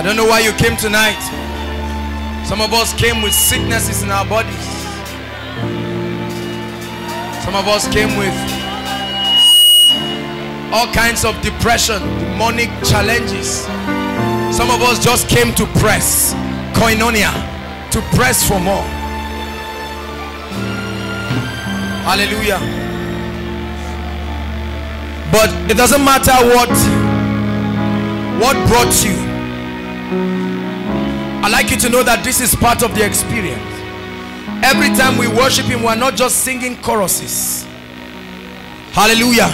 I don't know why you came tonight. Some of us came with sicknesses in our bodies. Some of us came with all kinds of depression, demonic challenges. Some of us just came to press, koinonia, to press for more. Hallelujah. But it doesn't matter what what brought you i like you to know that this is part of the experience. Every time we worship Him, we're not just singing choruses. Hallelujah.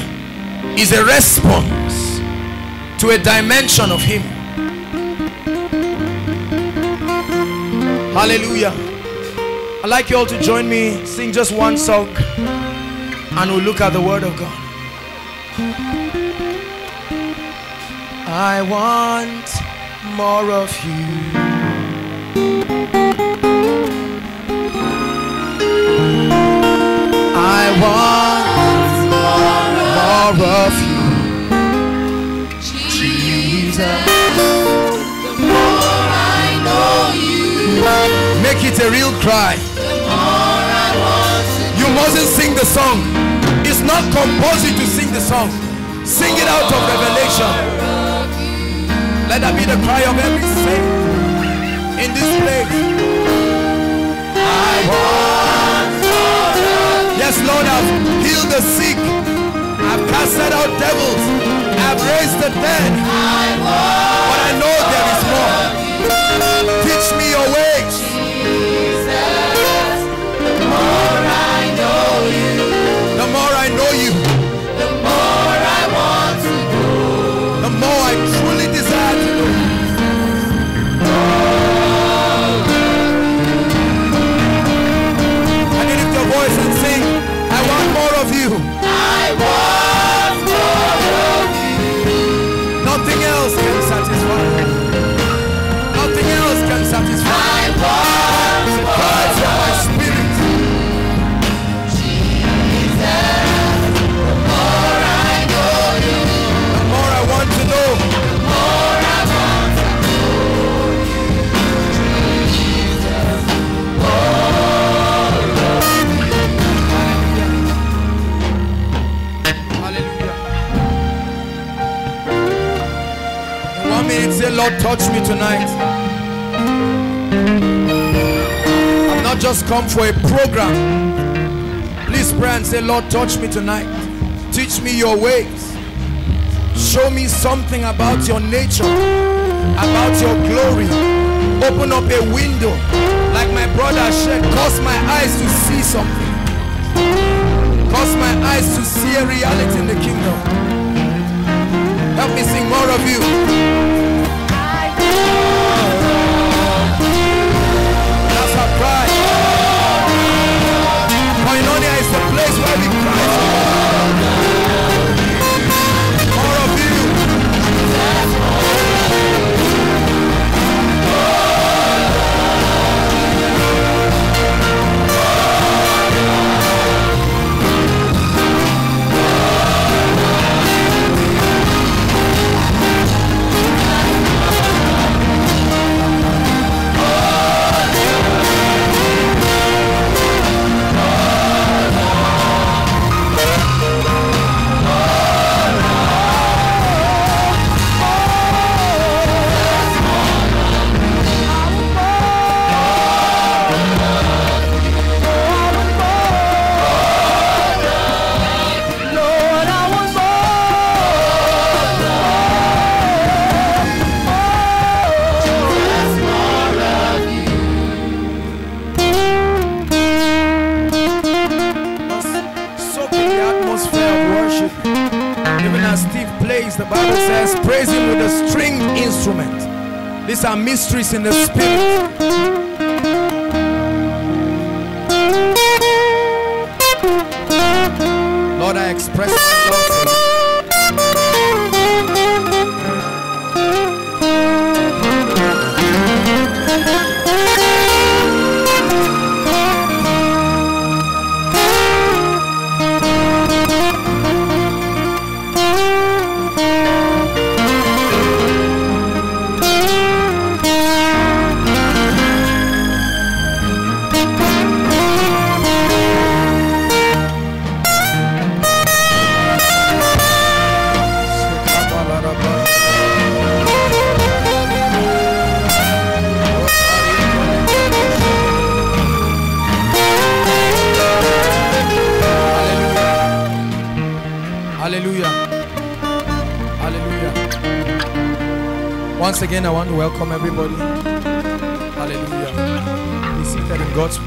Is a response to a dimension of Him. Hallelujah. I'd like you all to join me, sing just one song, and we'll look at the Word of God. I want more of you. I want more of you, Jesus. The more I know you, Make it a real cry. You mustn't sing the song. It's not compulsory to sing the song. Sing it out of revelation. Let that be the cry of every saint in this place. I want Yes, Lord, I've healed the sick. I've casted out devils. I've raised the dead. But I know there is more. Teach me your ways. Jesus, come for a program. Please pray and say, Lord, touch me tonight. Teach me your ways. Show me something about your nature, about your glory. Open up a window, like my brother said, cause my eyes to see something. Cause my eyes to see a reality in the kingdom. Help me sing more of you. The Bible says, praise him with a string instrument. These are mysteries in the spirit. Again, I want to welcome everybody. Hallelujah. Be seated in God's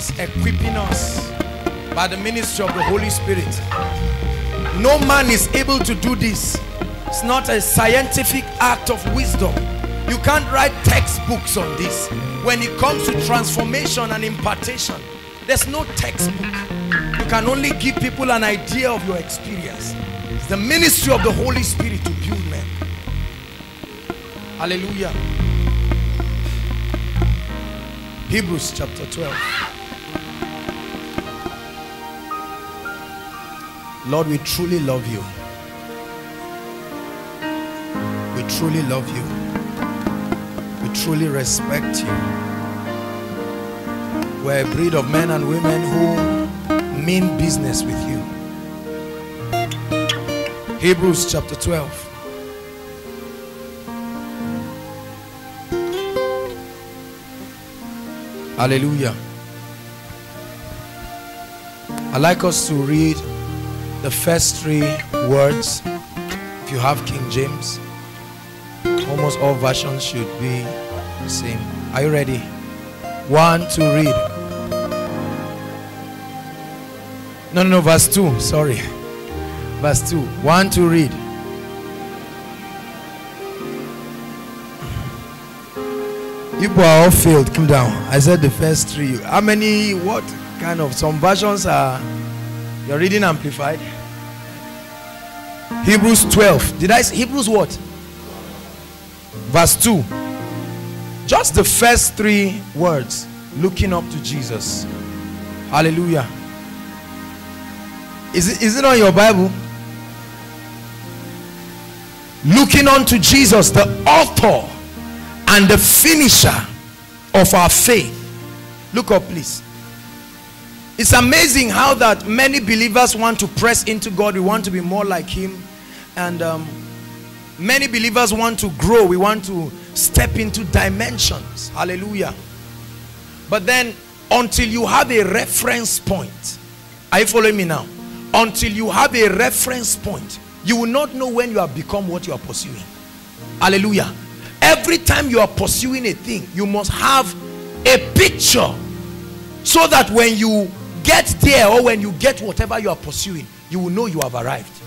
us, equipping us by the ministry of the Holy Spirit. No man is able to do this. It's not a scientific act of wisdom. You can't write textbooks on this. When it comes to transformation and impartation, there's no textbook. You can only give people an idea of your experience. It's the ministry of the Holy Spirit to build men. Hallelujah. Hebrews chapter 12. Lord, we truly love you. We truly love you. We truly respect you. We're a breed of men and women who mean business with you. Hebrews chapter 12. Hallelujah. I'd like us to read the first three words. If you have King James, almost all versions should be the same. Are you ready? One to read. No, no, no, verse 2. Sorry. Verse 2. One to read. You are all failed. Come down. I said the first three. How many? What kind of? Some versions are. You're reading amplified. Hebrews 12. Did I say Hebrews what? Verse 2. Just the first three words. Looking up to Jesus. Hallelujah. Is it, is it on your Bible? Looking unto Jesus, the author and the finisher of our faith. Look up, please. It's amazing how that many believers want to press into God. We want to be more like Him. And um, many believers want to grow. We want to step into dimensions. Hallelujah. But then, until you have a reference point, are you following me now? Until you have a reference point, you will not know when you have become what you are pursuing. Hallelujah. Every time you are pursuing a thing, you must have a picture so that when you get there or when you get whatever you are pursuing, you will know you have arrived.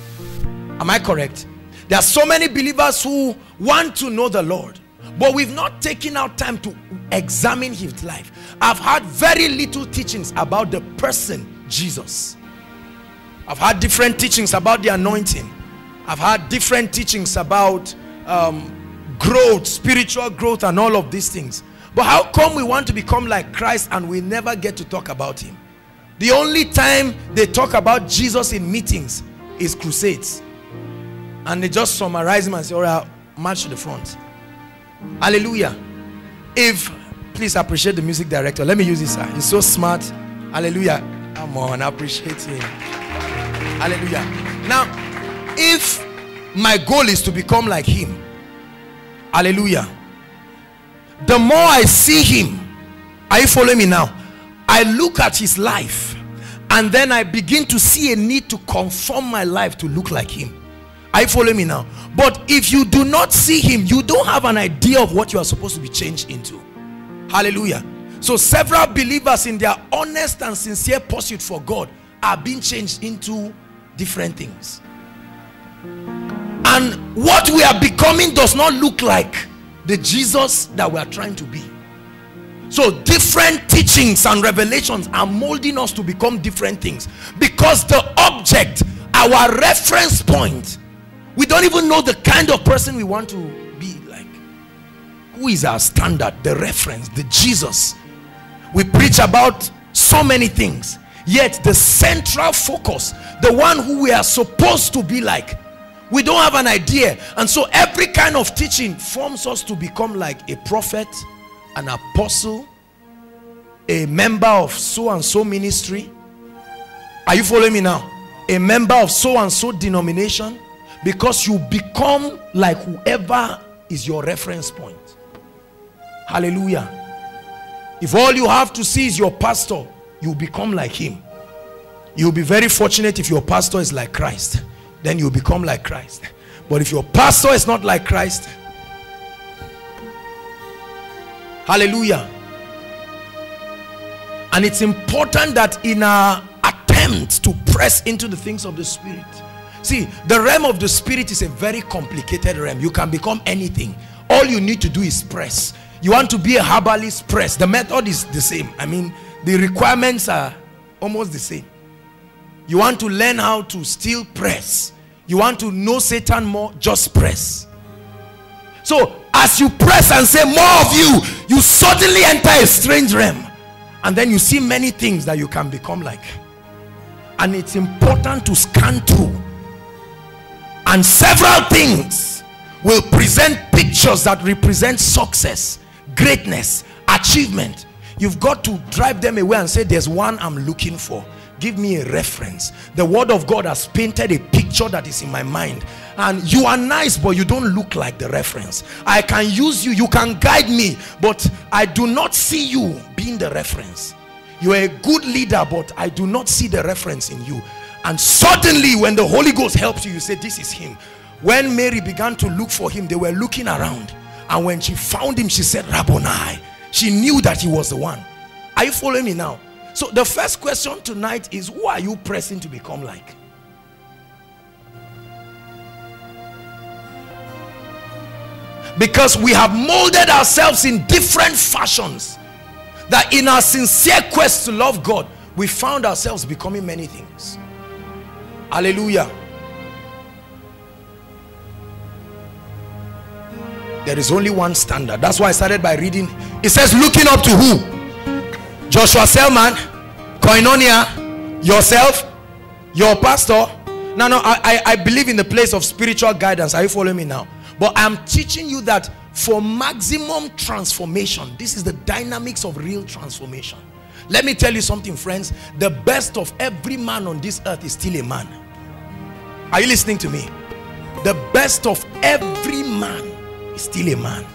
Am I correct? There are so many believers who want to know the Lord, but we've not taken out time to examine his life. I've had very little teachings about the person Jesus. I've had different teachings about the anointing. I've had different teachings about um, growth, spiritual growth, and all of these things. But how come we want to become like Christ and we never get to talk about him? The only time they talk about Jesus in meetings is crusades. And they just summarize him and say, all right, march to the front. Hallelujah. If, please appreciate the music director. Let me use this. Sir. He's so smart. Hallelujah. Come on, appreciate him. Hallelujah. Now, if my goal is to become like him, hallelujah. The more I see him, are you following me now? I look at his life and then I begin to see a need to conform my life to look like him. Are follow me now? But if you do not see him, you don't have an idea of what you are supposed to be changed into. Hallelujah. So several believers in their honest and sincere pursuit for God are being changed into different things. And what we are becoming does not look like the Jesus that we are trying to be. So different teachings and revelations are molding us to become different things because the object, our reference point, we don't even know the kind of person we want to be like. Who is our standard, the reference, the Jesus? We preach about so many things, yet the central focus, the one who we are supposed to be like, we don't have an idea. And so every kind of teaching forms us to become like a prophet, an apostle, a member of so and so ministry. Are you following me now? A member of so and so denomination because you become like whoever is your reference point. Hallelujah. If all you have to see is your pastor, you become like him. You'll be very fortunate if your pastor is like Christ. Then you become like Christ. But if your pastor is not like Christ, hallelujah. And it's important that in our attempt to press into the things of the spirit, see, the realm of the spirit is a very complicated realm. You can become anything. All you need to do is press. You want to be a herbalist, press. The method is the same. I mean, the requirements are almost the same. You want to learn how to still press. You want to know Satan more, just press. So, as you press and say more of you, you suddenly enter a strange realm. And then you see many things that you can become like. And it's important to scan through. And several things will present pictures that represent success, greatness, achievement. You've got to drive them away and say, There's one I'm looking for. Give me a reference. The word of god has painted a picture that is in my mind. And you are nice but you don't look like the reference. I can use you. You can guide me but i do not see you being the reference. You're a good leader but i do not see the reference in you and suddenly when the holy ghost helps you you say this is him when mary began to look for him they were looking around and when she found him she said rabboni she knew that he was the one are you following me now so the first question tonight is who are you pressing to become like? Because we have molded ourselves in different fashions. That in our sincere quest to love God, we found ourselves becoming many things. Hallelujah. There is only one standard. That's why I started by reading. It says, looking up to who? Joshua Selman, Koinonia, yourself, your pastor. No, no, I, I believe in the place of spiritual guidance. Are you following me now? But I'm teaching you that for maximum transformation, this is the dynamics of real transformation. Let me tell you something, friends. The best of every man on this earth is still a man. Are you listening to me? The best of every man is still a man.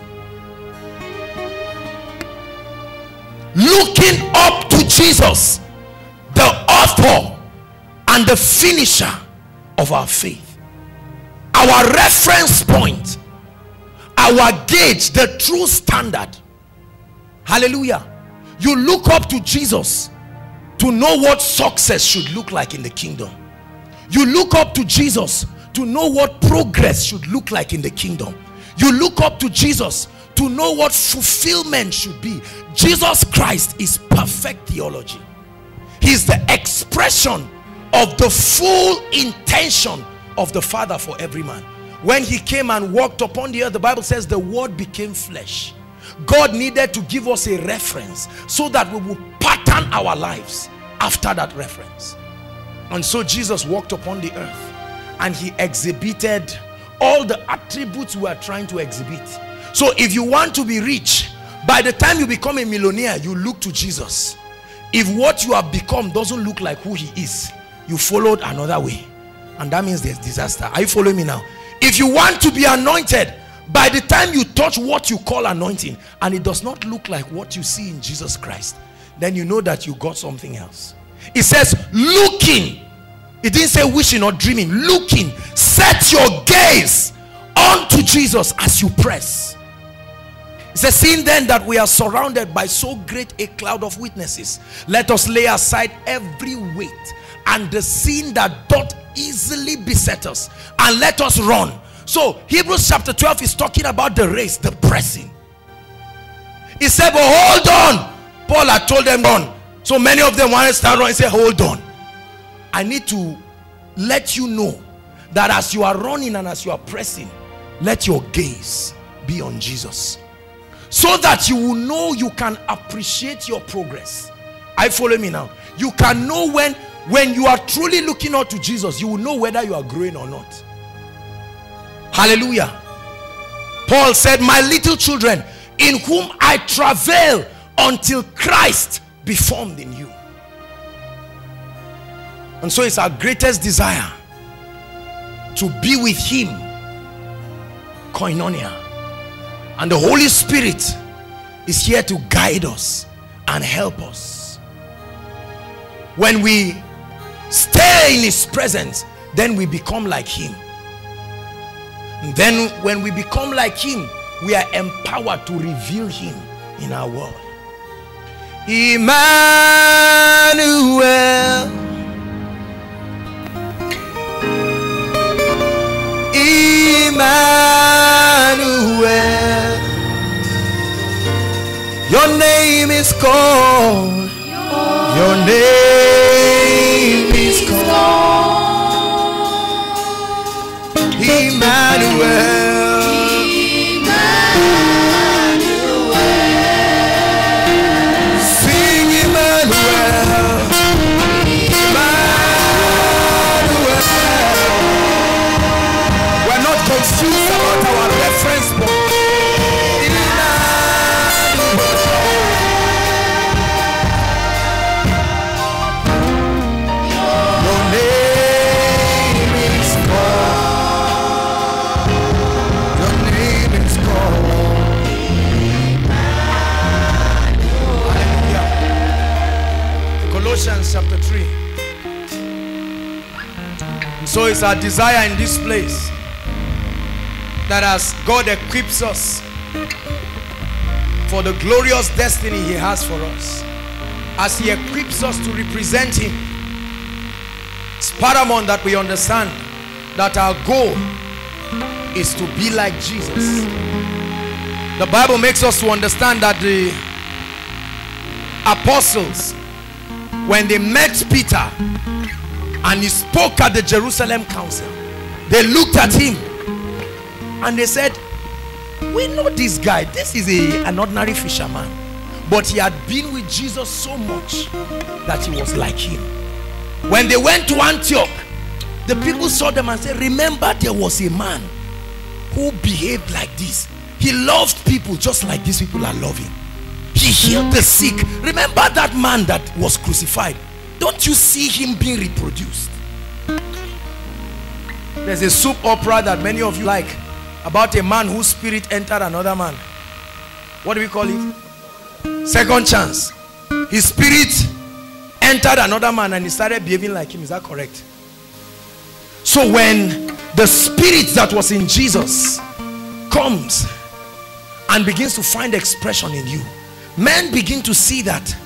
looking up to Jesus, the author and the finisher of our faith. Our reference point, our gauge, the true standard. Hallelujah. You look up to Jesus to know what success should look like in the kingdom. You look up to Jesus to know what progress should look like in the kingdom. You look up to Jesus to know what fulfillment should be. Jesus Christ is perfect theology. He's the expression of the full intention of the Father for every man. When he came and walked upon the earth, the Bible says the word became flesh. God needed to give us a reference so that we will pattern our lives after that reference. And so Jesus walked upon the earth and he exhibited all the attributes we are trying to exhibit. So if you want to be rich, by the time you become a millionaire, you look to Jesus. If what you have become doesn't look like who he is, you followed another way. And that means there's disaster. Are you following me now? If you want to be anointed, by the time you touch what you call anointing, and it does not look like what you see in Jesus Christ, then you know that you got something else. It says, looking. It didn't say wishing or dreaming. Looking. Set your gaze onto Jesus as you press. It says, seeing then that we are surrounded by so great a cloud of witnesses, let us lay aside every weight and the sin that doth easily beset us, and let us run. So, Hebrews chapter 12 is talking about the race, the pressing. He said, But hold on. Paul had told them, Run. So many of them wanted to start running. He said, Hold on. I need to let you know that as you are running and as you are pressing, let your gaze be on Jesus. So that you will know you can appreciate your progress. I follow me now. You can know when when you are truly looking out to Jesus, you will know whether you are growing or not. Hallelujah. Paul said, My little children, in whom I travail until Christ be formed in you. And so it's our greatest desire to be with him koinonia. And the Holy Spirit is here to guide us and help us. When we stay in his presence then we become like him. And then when we become like him we are empowered to reveal him in our world Emmanuel. Emmanuel. Your name is called. Your name is called. Emmanuel so it's our desire in this place that as God equips us for the glorious destiny He has for us, as He equips us to represent Him, it's paramount that we understand that our goal is to be like Jesus. The Bible makes us to understand that the apostles, when they met Peter and he spoke at the Jerusalem council, they looked at him and they said, We know this guy. This is a, an ordinary fisherman. But he had been with Jesus so much that he was like him. When they went to Antioch, the people saw them and said, Remember, there was a man who behaved like this. He loved people just like these people are loving. He healed the sick. Remember that man that was crucified. Don't you see him being reproduced? There's a soap opera that many of you like about a man whose spirit entered another man. What do we call it? Second chance. His spirit entered another man and he started behaving like him. Is that correct? So when the spirit that was in Jesus comes and begins to find expression in you, men begin to see that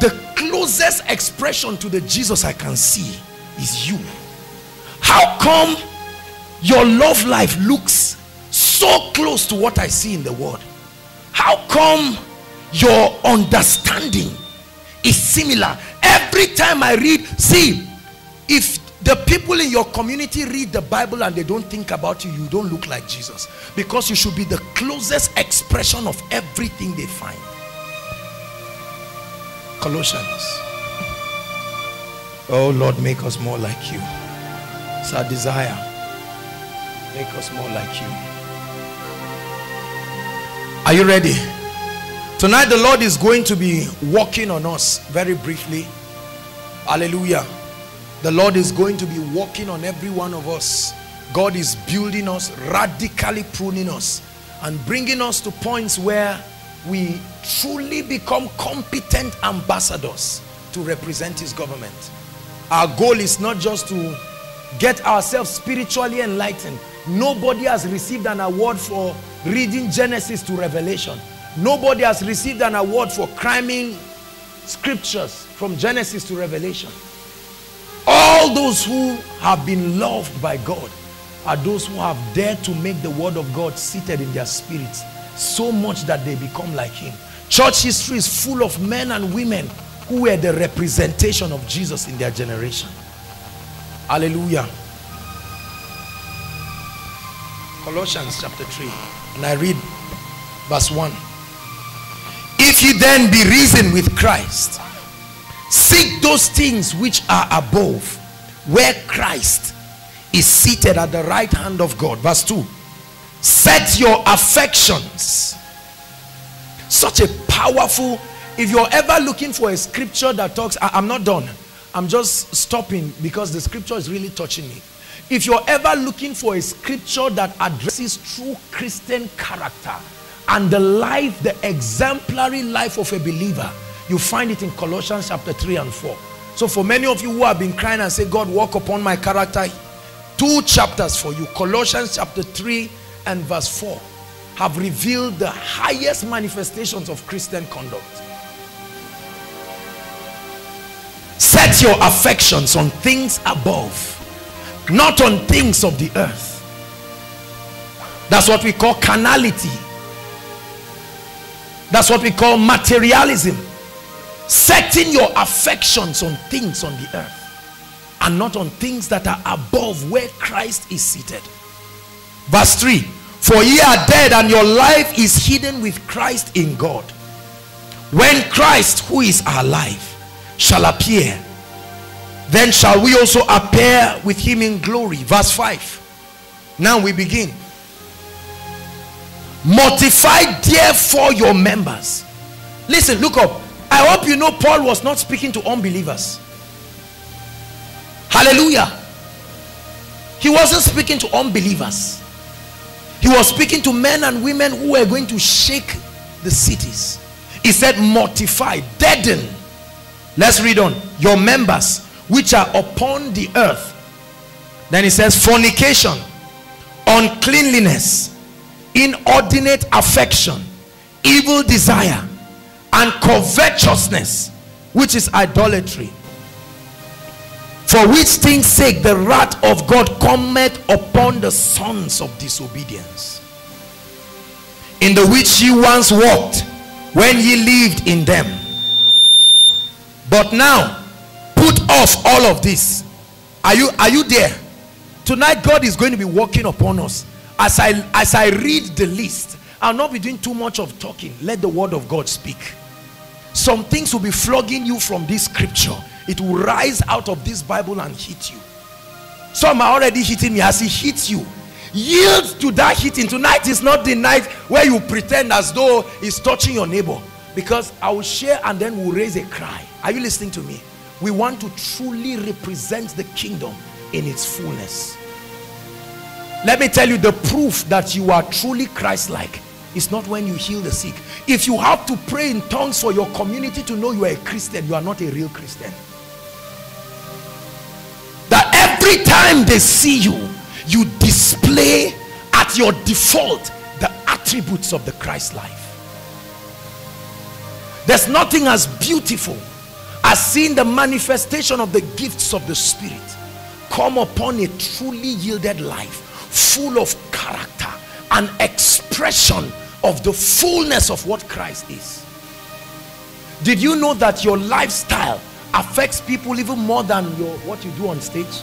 the closest expression to the Jesus I can see is you. How come your love life looks so close to what I see in the world. How come your understanding is similar? Every time I read, see, if the people in your community read the Bible and they don't think about you, you don't look like Jesus. Because you should be the closest expression of everything they find. Colossians. Oh Lord, make us more like you. It's our desire. Make us more like you. Are you ready? Tonight the Lord is going to be walking on us very briefly. Hallelujah. The Lord is going to be walking on every one of us. God is building us, radically pruning us and bringing us to points where we truly become competent ambassadors to represent his government. Our goal is not just to get ourselves spiritually enlightened. Nobody has received an award for reading Genesis to Revelation. Nobody has received an award for cramming scriptures from Genesis to Revelation. All those who have been loved by God are those who have dared to make the word of God seated in their spirits so much that they become like him. Church history is full of men and women who were the representation of Jesus in their generation. Hallelujah. Colossians chapter 3 and I read verse 1. If you then be risen with Christ, seek those things which are above, where Christ is seated at the right hand of God. Verse 2. Set your affections. Such a powerful, if you're ever looking for a scripture that talks, I, I'm not done. I'm just stopping because the scripture is really touching me. If you're ever looking for a scripture that addresses true Christian character and the life, the exemplary life of a believer, you find it in Colossians chapter 3 and 4. So for many of you who have been crying and say, God, walk upon my character, two chapters for you. Colossians chapter 3 and verse 4 have revealed the highest manifestations of Christian conduct. Set your affections on things above not on things of the earth. That's what we call carnality. That's what we call materialism. Setting your affections on things on the earth and not on things that are above where Christ is seated. Verse 3 for ye are dead and your life is hidden with Christ in God. When Christ who is our life shall appear then shall we also appear with him in glory. Verse 5 now we begin. Mortify therefore your members. Listen look up. I hope you know paul was not speaking to unbelievers. Hallelujah. He wasn't speaking to unbelievers he was speaking to men and women who were going to shake the cities. He said mortify deaden. Let's read on. Your members which are upon the earth. Then he says fornication uncleanliness inordinate affection evil desire and covetousness which is idolatry for which things sake the wrath of God cometh upon the sons of disobedience in the which ye once walked when ye lived in them. But now put off all of this. Are you are you there? Tonight god is going to be working upon us. As i as i read the list i'll not be doing too much of talking. Let the word of god speak. Some things will be flogging you from this scripture it will rise out of this bible and hit you. Some are already hitting me as he hits you. Yield to that hitting. Tonight is not the night where you pretend as though he's touching your neighbor. Because i will share and then we'll raise a cry. Are you listening to me? We want to truly represent the kingdom in its fullness. Let me tell you the proof that you are truly christ-like is not when you heal the sick. If you have to pray in tongues for your community to know you are a christian you are not a real christian that every time they see you you display at your default the attributes of the christ life. There's nothing as beautiful as seeing the manifestation of the gifts of the spirit come upon a truly yielded life full of character an expression of the fullness of what Christ is. Did you know that your lifestyle affects people even more than your what you do on stage.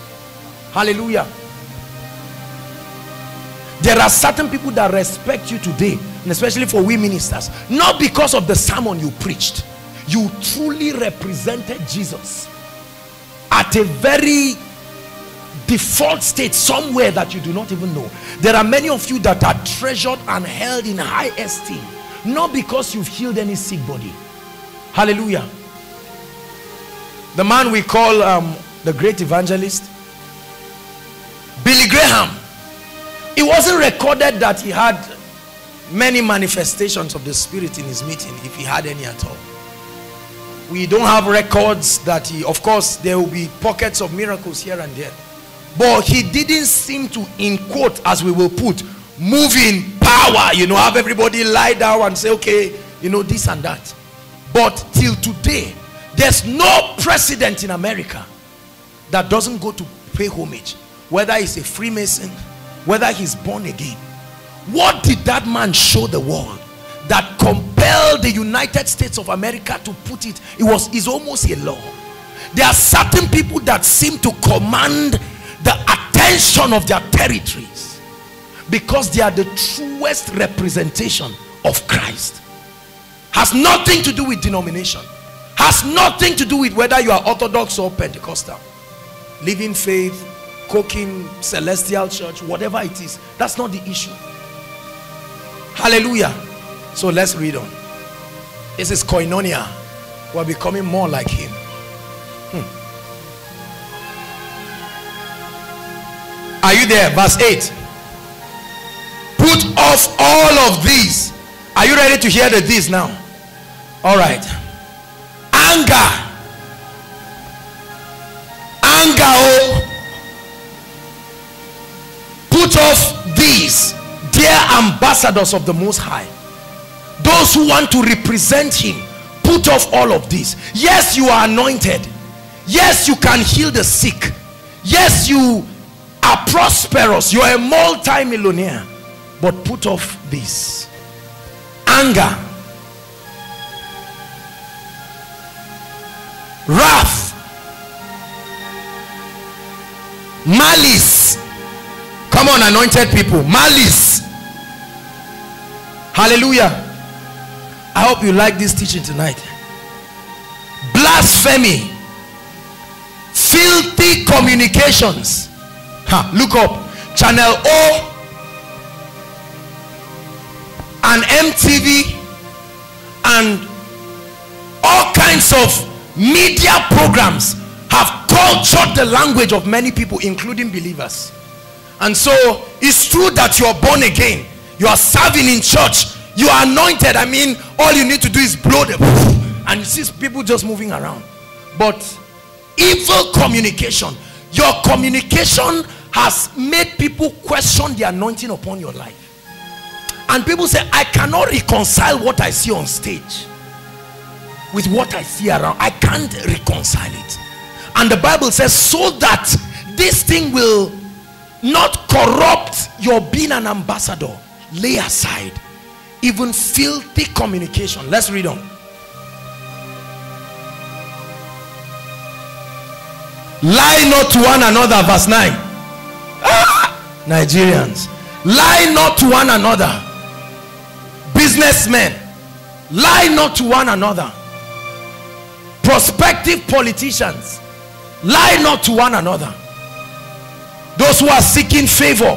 Hallelujah. There are certain people that respect you today and especially for we ministers not because of the sermon you preached. You truly represented jesus at a very default state somewhere that you do not even know. There are many of you that are treasured and held in high esteem not because you've healed any sick body. Hallelujah the man we call um, the great evangelist Billy Graham. It wasn't recorded that he had many manifestations of the spirit in his meeting if he had any at all. We don't have records that he of course there will be pockets of miracles here and there. But he didn't seem to in quote as we will put move in power. You know have everybody lie down and say okay you know this and that. But till today there's no president in america that doesn't go to pay homage whether he's a freemason whether he's born again. What did that man show the world that compelled the united states of america to put it? It was is almost a law. There are certain people that seem to command the attention of their territories because they are the truest representation of Christ. Has nothing to do with denomination has nothing to do with whether you are orthodox or pentecostal living faith cooking celestial church whatever it is that's not the issue hallelujah so let's read on this is koinonia we're becoming more like him hmm. Are you there? Verse 8. Put off all of these. Are you ready to hear the this now? All right. Anger. Anger. Oh. Put off these, dear ambassadors of the Most High. Those who want to represent Him. Put off all of these. Yes, you are anointed. Yes, you can heal the sick. Yes, you are prosperous you're a multi-millionaire but put off this anger wrath malice. Come on anointed people malice. Hallelujah. I hope you like this teaching tonight. Blasphemy. Filthy communications. Look up. Channel O. And MTV and all kinds of media programs have cultured the language of many people including believers. And so it's true that you are born again. You are serving in church. You are anointed. I mean all you need to do is blow the and you see people just moving around. But evil communication your communication has made people question the anointing upon your life. And people say i cannot reconcile what i see on stage with what i see around i can't reconcile it. And the bible says so that this thing will not corrupt your being an ambassador. Lay aside. Even filthy communication. Let's read on. Lie not to one another verse 9 ah, nigerians. Lie not to one another. Businessmen. Lie not to one another prospective politicians lie not to one another. Those who are seeking favor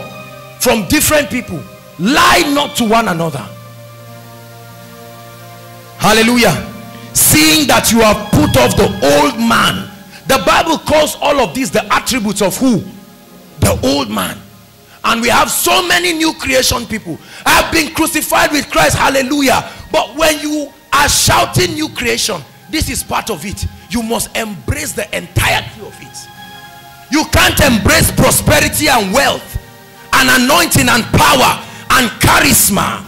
from different people lie not to one another. Hallelujah. Seeing that you have put off the old man. The bible calls all of these the attributes of who? The old man. And we have so many new creation people. I've been crucified with christ. Hallelujah. But when you are shouting new creation this is part of it you must embrace the entirety of it you can't embrace prosperity and wealth and anointing and power and charisma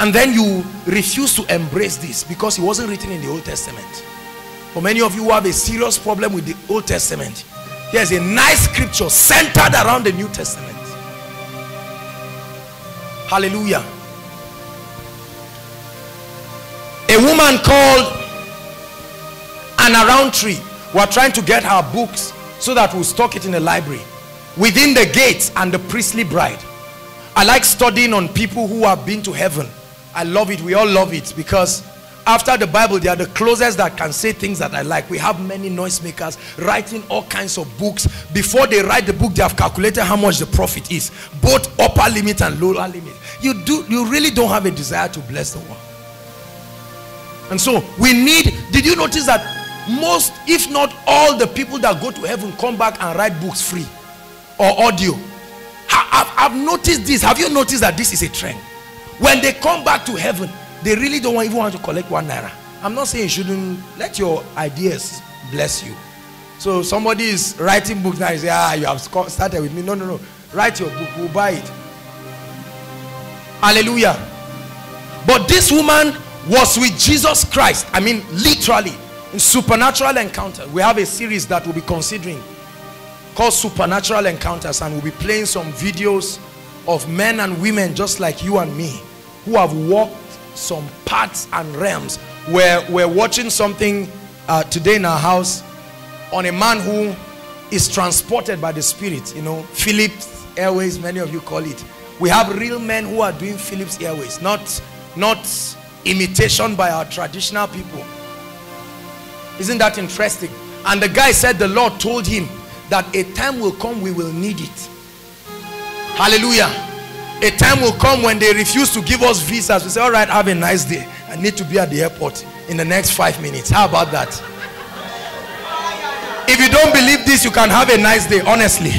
and then you refuse to embrace this because it wasn't written in the old testament for many of you who have a serious problem with the Old Testament Here's a nice scripture centered around the New Testament. Hallelujah. A woman called Anna Rountree. We're trying to get her books so that we'll stock it in the library. Within the gates and the priestly bride. I like studying on people who have been to heaven. I love it. We all love it because after the Bible, they are the closest that can say things that I like. We have many noisemakers writing all kinds of books. Before they write the book, they have calculated how much the profit is, both upper limit and lower limit. You do, you really don't have a desire to bless the world. And so we need, did you notice that most, if not all the people that go to heaven come back and write books free or audio? I've, I've noticed this. Have you noticed that this is a trend? When they come back to heaven, they really don't even want to collect one naira. I'm not saying you shouldn't let your ideas bless you. So somebody is writing books now. You say, ah, you have started with me. No, no, no. Write your book. We'll buy it. Hallelujah. But this woman was with Jesus Christ. I mean, literally, in supernatural encounter. We have a series that we'll be considering called Supernatural Encounters, and we'll be playing some videos of men and women just like you and me who have walked some paths and realms where we're watching something uh, today in our house on a man who is transported by the spirit you know Philips Airways many of you call it we have real men who are doing Philips Airways not not imitation by our traditional people. Isn't that interesting? And the guy said the Lord told him that a time will come we will need it. Hallelujah. A time will come when they refuse to give us visas. We say all right have a nice day. I need to be at the airport in the next five minutes. How about that? If you don't believe this you can have a nice day honestly.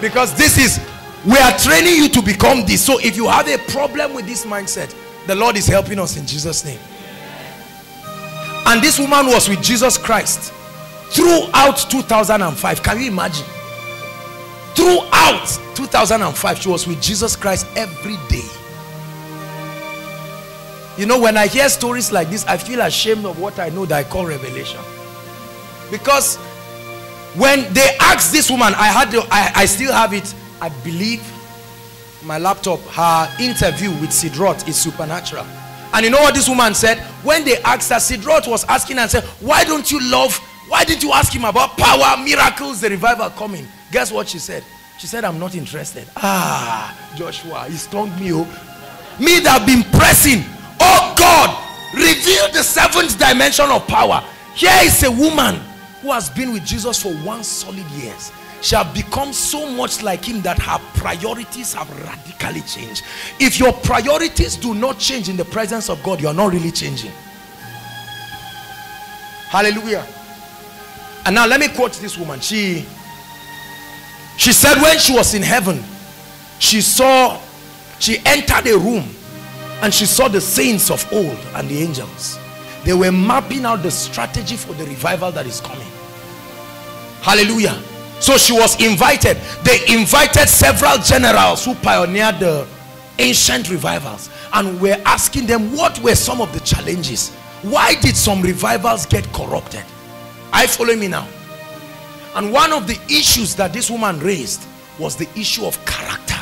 Because this is we are training you to become this. So if you have a problem with this mindset the lord is helping us in jesus name. And this woman was with jesus christ throughout 2005 can you imagine? Throughout 2005 she was with jesus christ every day. You know when i hear stories like this i feel ashamed of what i know that i call revelation. Because when they asked this woman i had to, I, I still have it i believe my laptop her interview with Sid Roth is supernatural and you know what this woman said when they asked her Sid Roth was asking and said why don't you love why didn't you ask him about power, miracles, the revival coming? Guess what she said? She said, I'm not interested. Ah, Joshua, he stung me. Oh. Me that been pressing. Oh God, reveal the seventh dimension of power. Here is a woman who has been with Jesus for one solid years. Have become so much like him that her priorities have radically changed. If your priorities do not change in the presence of God, you are not really changing. Hallelujah. And now let me quote this woman. She, she said when she was in heaven, she saw, she entered a room and she saw the saints of old and the angels. They were mapping out the strategy for the revival that is coming. Hallelujah. So she was invited. They invited several generals who pioneered the ancient revivals and were asking them what were some of the challenges. Why did some revivals get corrupted? I follow me now? And one of the issues that this woman raised was the issue of character.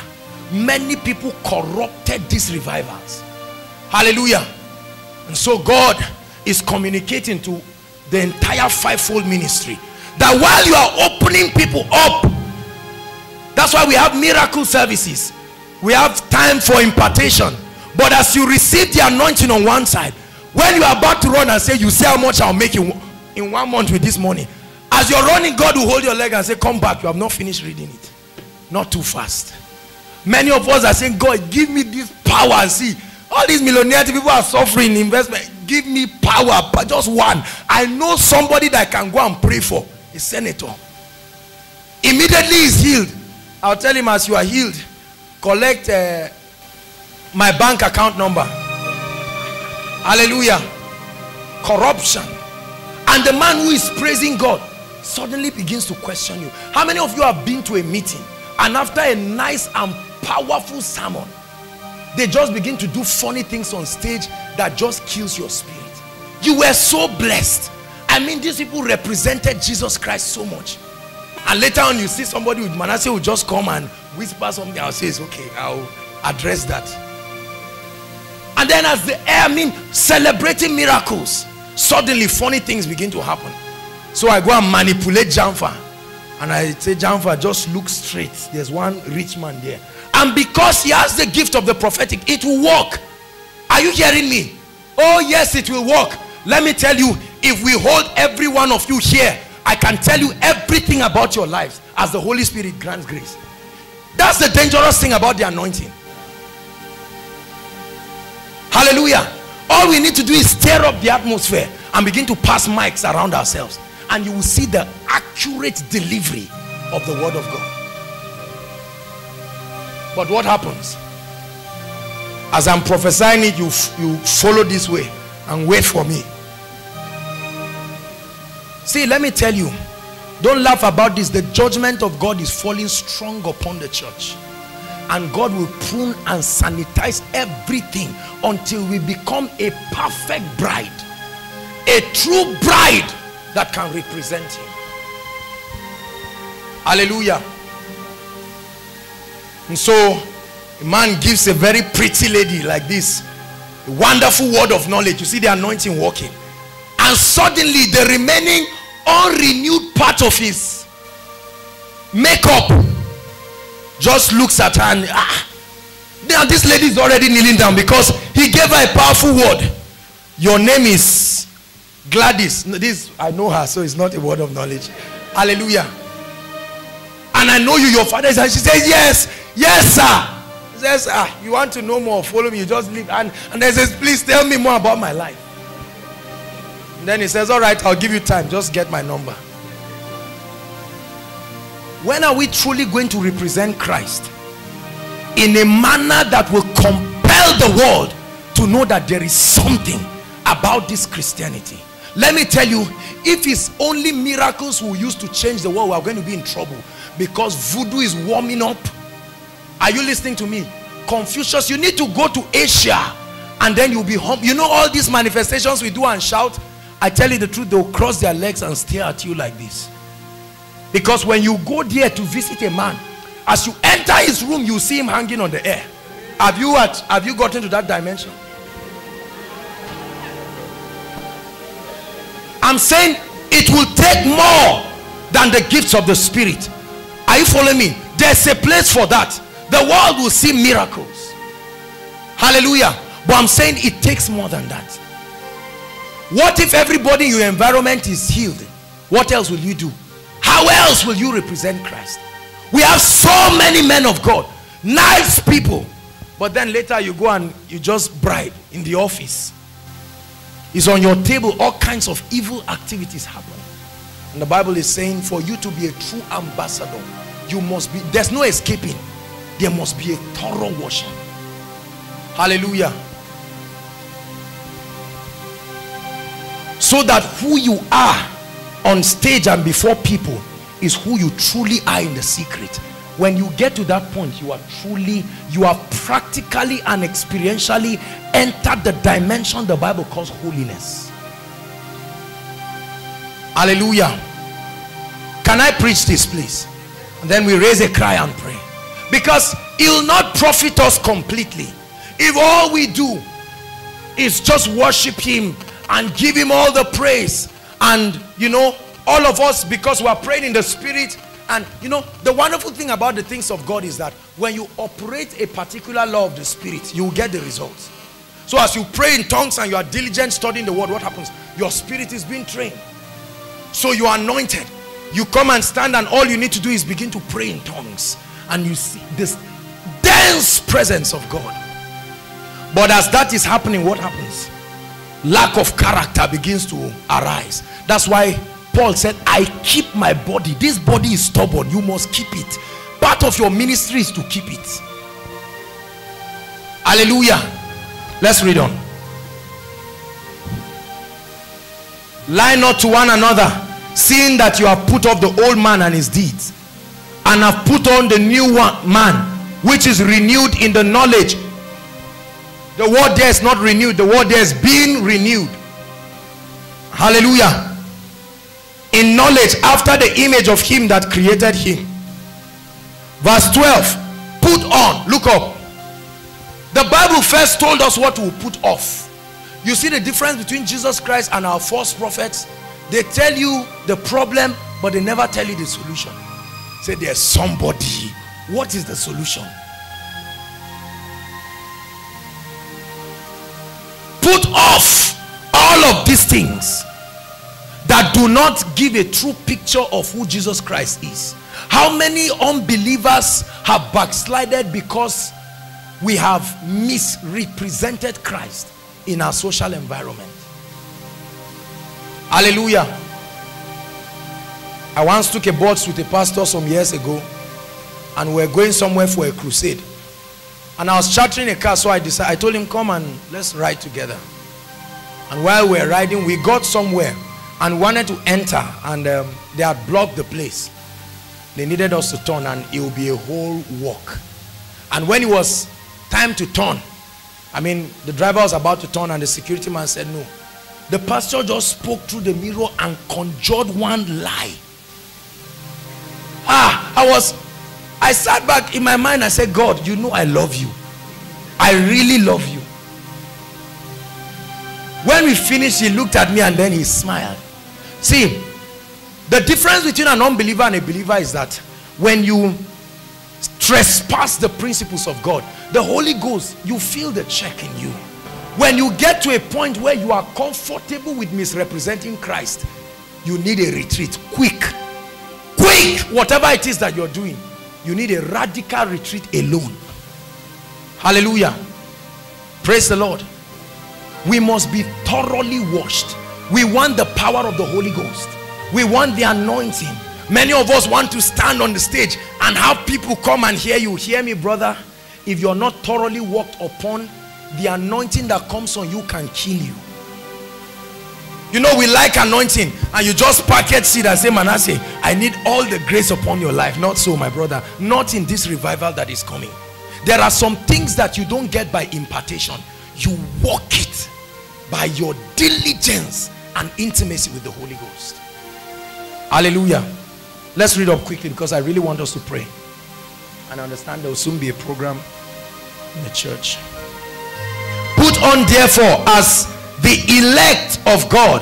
Many people corrupted these revivals. Hallelujah. And so God is communicating to the entire fivefold ministry that while you are opening people up, that's why we have miracle services. We have time for impartation. But as you receive the anointing on one side, when you are about to run and say, you see how much I'll make you in one month with this money as you're running god will hold your leg and say come back you have not finished reading it. Not too fast. Many of us are saying god give me this power and see. All these millionaire people are suffering investment. Give me power but just one. I know somebody that I can go and pray for a senator immediately he's healed i'll tell him as you are healed collect uh, my bank account number hallelujah corruption and the man who is praising God suddenly begins to question you. How many of you have been to a meeting and after a nice and powerful sermon, they just begin to do funny things on stage that just kills your spirit. You were so blessed. I mean, these people represented Jesus Christ so much. And later on, you see somebody with Manasseh will just come and whisper something. I'll say, it's okay. I'll address that. And then as the air, I mean, celebrating miracles, suddenly funny things begin to happen. So I go and manipulate Jamfa. And I say, Jamfa, just look straight. There's one rich man there. And because he has the gift of the prophetic, it will work. Are you hearing me? Oh, yes, it will work. Let me tell you, if we hold every one of you here, I can tell you everything about your lives as the Holy Spirit grants grace. That's the dangerous thing about the anointing. Hallelujah. All we need to do is stir up the atmosphere and begin to pass mics around ourselves. And you will see the accurate delivery of the word of God. But what happens? As I'm prophesying it, you, you follow this way and wait for me. See, let me tell you, don't laugh about this. The judgment of God is falling strong upon the church. And God will prune and sanitize everything until we become a perfect bride. A true bride that can represent him. Hallelujah. And so, a man gives a very pretty lady like this, a wonderful word of knowledge. You see the anointing working. And suddenly, the remaining unrenewed part of his makeup just looks at her and ah, now this lady is already kneeling down because he gave her a powerful word. Your name is Gladys. This I know her, so it's not a word of knowledge. Hallelujah. And I know you, your father is. And she says, Yes, yes, sir. He says, Ah, you want to know more? Follow me. You just leave. And, and they says, Please tell me more about my life. Then he says, All right, I'll give you time. Just get my number. When are we truly going to represent Christ? In a manner that will compel the world to know that there is something about this Christianity. Let me tell you, if it's only miracles we use to change the world, we're going to be in trouble because voodoo is warming up. Are you listening to me? Confucius, you need to go to Asia and then you'll be home. You know all these manifestations we do and shout? I tell you the truth, they'll cross their legs and stare at you like this. Because when you go there to visit a man, as you enter his room, you see him hanging on the air. Have you, at, have you gotten to that dimension? I'm saying it will take more than the gifts of the spirit. Are you following me? There's a place for that. The world will see miracles. Hallelujah. But I'm saying it takes more than that. What if everybody in your environment is healed? What else will you do? How else will you represent Christ? We have so many men of God, nice people. But then later you go and you just bribe in the office is on your table all kinds of evil activities happen and the bible is saying for you to be a true ambassador you must be there's no escaping there must be a thorough washing hallelujah so that who you are on stage and before people is who you truly are in the secret. When you get to that point you are truly you are practically and experientially entered the dimension the bible calls holiness. Hallelujah. Can i preach this please? And then we raise a cry and pray. Because it will not profit us completely. If all we do is just worship him and give him all the praise and you know all of us because we are praying in the spirit and you know, the wonderful thing about the things of God is that when you operate a particular law of the spirit, you will get the results. So as you pray in tongues and you are diligent studying the word, what happens? Your spirit is being trained. So you are anointed. You come and stand and all you need to do is begin to pray in tongues. And you see this dense presence of God. But as that is happening, what happens? Lack of character begins to arise. That's why Paul said, I keep my body. This body is stubborn. You must keep it. Part of your ministry is to keep it. Hallelujah. Let's read on. Lie not to one another, seeing that you have put off the old man and his deeds, and have put on the new one, man, which is renewed in the knowledge. The word there is not renewed, the word there is being renewed. Hallelujah in knowledge after the image of him that created him. Verse 12. Put on. Look up. The Bible first told us what we put off. You see the difference between Jesus Christ and our false prophets? They tell you the problem, but they never tell you the solution. Say there's somebody. What is the solution? Put off all of these things that do not give a true picture of who Jesus Christ is. How many unbelievers have backslided because we have misrepresented Christ in our social environment? Hallelujah. I once took a box with a pastor some years ago and we were going somewhere for a crusade. And I was chartering a car, so I decided, I told him, come and let's ride together. And while we were riding, we got somewhere and wanted to enter and um, they had blocked the place. They needed us to turn and it would be a whole walk. And when it was time to turn, I mean, the driver was about to turn and the security man said no. The pastor just spoke through the mirror and conjured one lie. Ah, I was, I sat back in my mind. I said, God, you know I love you. I really love you. When we finished, he looked at me and then he smiled. See, the difference between an unbeliever and a believer is that when you trespass the principles of God, the Holy Ghost, you feel the check in you. When you get to a point where you are comfortable with misrepresenting Christ, you need a retreat quick. Quick! Whatever it is that you're doing, you need a radical retreat alone. Hallelujah. Praise the Lord. We must be thoroughly washed. We want the power of the Holy Ghost. We want the anointing. Many of us want to stand on the stage and have people come and hear you. Hear me, brother. If you're not thoroughly walked upon, the anointing that comes on you can kill you you know we like anointing and you just packet seed and say manasseh i need all the grace upon your life. Not so my brother. Not in this revival that is coming. There are some things that you don't get by impartation. You walk it by your diligence and intimacy with the holy ghost. Hallelujah. Let's read up quickly because i really want us to pray. And I understand there will soon be a program in the church. Put on therefore as the elect of God,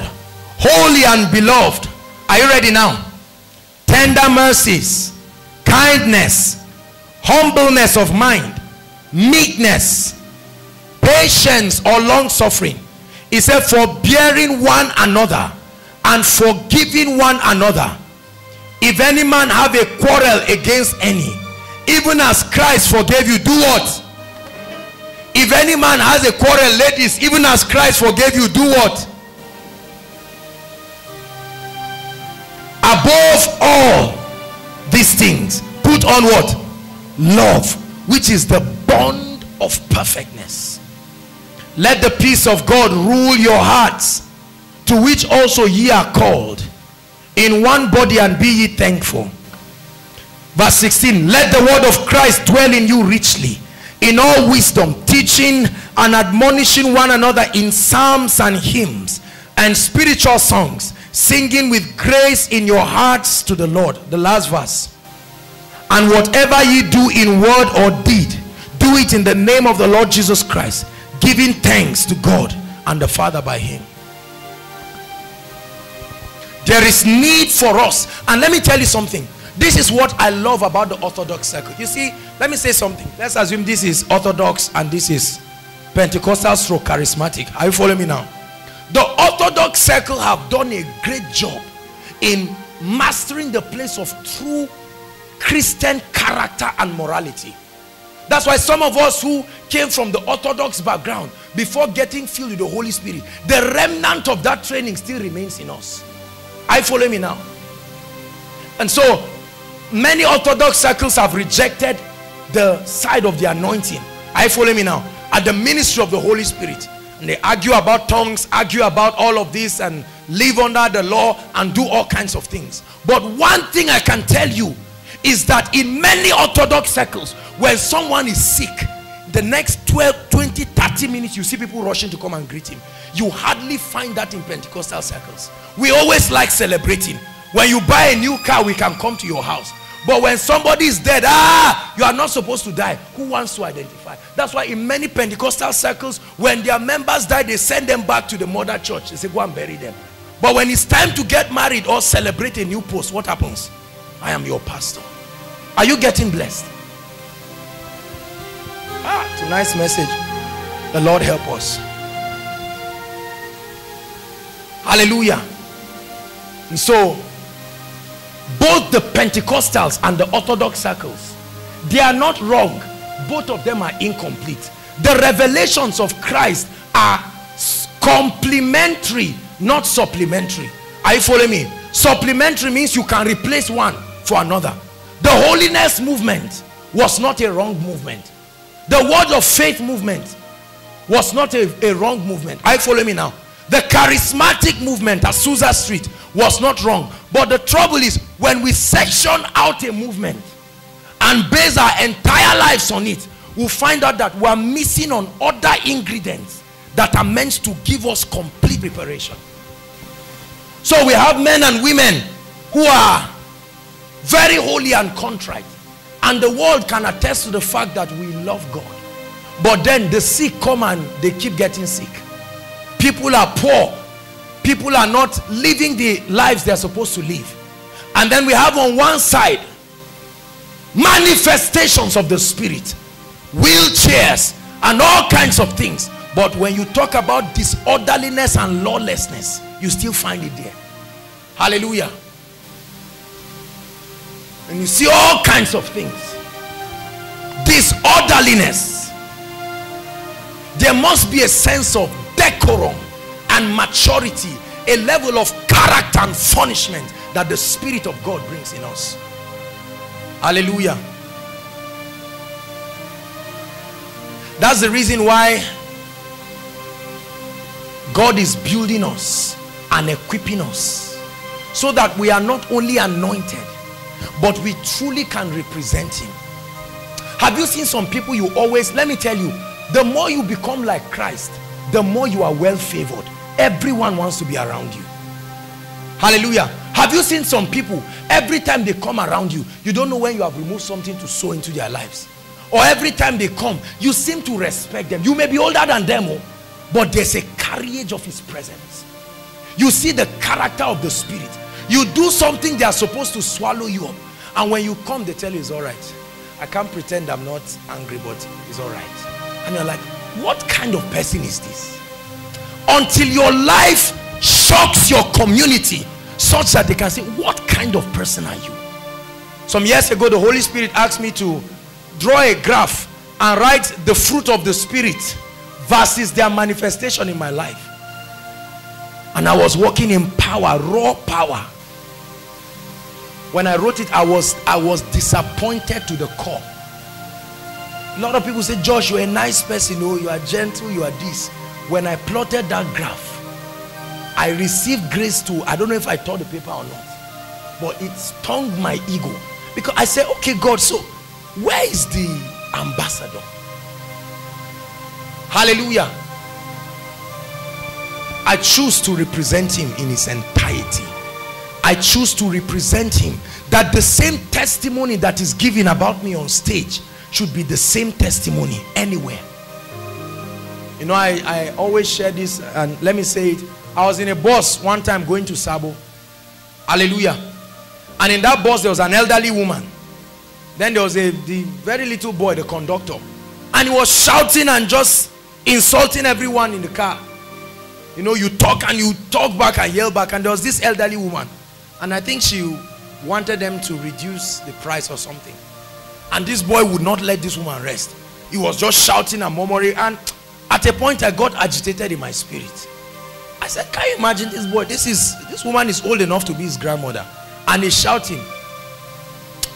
holy and beloved. Are you ready now? Tender mercies, kindness, humbleness of mind, meekness, patience or long suffering. He said, forbearing one another and forgiving one another. If any man have a quarrel against any, even as Christ forgave you, do what? If any man has a quarrel, ladies, even as Christ forgave you, do what? Above all these things, put on what? Love, which is the bond of perfectness. Let the peace of God rule your hearts, to which also ye are called, in one body and be ye thankful. Verse 16, let the word of Christ dwell in you richly in all wisdom teaching and admonishing one another in psalms and hymns and spiritual songs singing with grace in your hearts to the Lord. The last verse. And whatever ye do in word or deed do it in the name of the Lord Jesus Christ giving thanks to God and the Father by him. There is need for us. And let me tell you something this is what I love about the Orthodox circle. You see, let me say something. Let's assume this is Orthodox and this is Pentecostal stroke charismatic. Are you following me now? The Orthodox circle have done a great job in mastering the place of true Christian character and morality. That's why some of us who came from the Orthodox background, before getting filled with the Holy Spirit, the remnant of that training still remains in us. I follow me now. And so many orthodox circles have rejected the side of the anointing. I follow me now? At the ministry of the Holy Spirit. And they argue about tongues argue about all of this and live under the law and do all kinds of things. But one thing I can tell you is that in many orthodox circles when someone is sick the next 12 20 30 minutes you see people rushing to come and greet him. You hardly find that in Pentecostal circles. We always like celebrating. When you buy a new car, we can come to your house. But when somebody is dead, ah, you are not supposed to die. Who wants to identify? That's why in many Pentecostal circles, when their members die, they send them back to the mother church. They say, go and bury them. But when it's time to get married or celebrate a new post, what happens? I am your pastor. Are you getting blessed? Ah, tonight's message. The Lord help us. Hallelujah. And so, both the Pentecostals and the Orthodox circles, they are not wrong. Both of them are incomplete. The revelations of Christ are complementary, not supplementary. Are you following me? Supplementary means you can replace one for another. The holiness movement was not a wrong movement. The word of faith movement was not a, a wrong movement. Are you following me now? The charismatic movement at Azusa Street was not wrong. But the trouble is when we section out a movement and base our entire lives on it, we'll find out that we're missing on other ingredients that are meant to give us complete preparation. So we have men and women who are very holy and contrite. And the world can attest to the fact that we love God. But then the sick come and they keep getting sick. People are poor people are not living the lives they're supposed to live. And then we have on one side manifestations of the spirit wheelchairs and all kinds of things. But when you talk about disorderliness and lawlessness you still find it there. Hallelujah. And you see all kinds of things. Disorderliness. There must be a sense of decorum and maturity a level of character and punishment that the spirit of God brings in us. Hallelujah. That's the reason why God is building us and equipping us so that we are not only anointed but we truly can represent him. Have you seen some people you always let me tell you the more you become like Christ the more you are well favored everyone wants to be around you. Hallelujah. Have you seen some people every time they come around you you don't know when you have removed something to sow into their lives? Or every time they come you seem to respect them. You may be older than them oh, but there's a carriage of his presence. You see the character of the spirit. You do something they are supposed to swallow you up. And when you come they tell you it's all right. I can't pretend i'm not angry but it's all right. And you're like what kind of person is this until your life shocks your community such that they can say what kind of person are you? Some years ago the Holy Spirit asked me to draw a graph and write the fruit of the Spirit versus their manifestation in my life. And I was walking in power raw power. When I wrote it I was I was disappointed to the core. A lot of people say Josh you're a nice person. Oh you are gentle. You are this when I plotted that graph I received grace to I don't know if I tore the paper or not but it stung my ego. Because I said okay God so where is the ambassador? Hallelujah. I choose to represent him in his entirety. I choose to represent him that the same testimony that is given about me on stage should be the same testimony anywhere you know I, I always share this and let me say it. I was in a bus one time going to Sabo. Hallelujah. And in that bus there was an elderly woman. Then there was a the very little boy the conductor. And he was shouting and just insulting everyone in the car. You know you talk and you talk back and yell back. And there was this elderly woman. And I think she wanted them to reduce the price or something. And this boy would not let this woman rest. He was just shouting and murmuring. And at a point I got agitated in my spirit. I said, can you imagine this boy? This is this woman is old enough to be his grandmother. And he's shouting.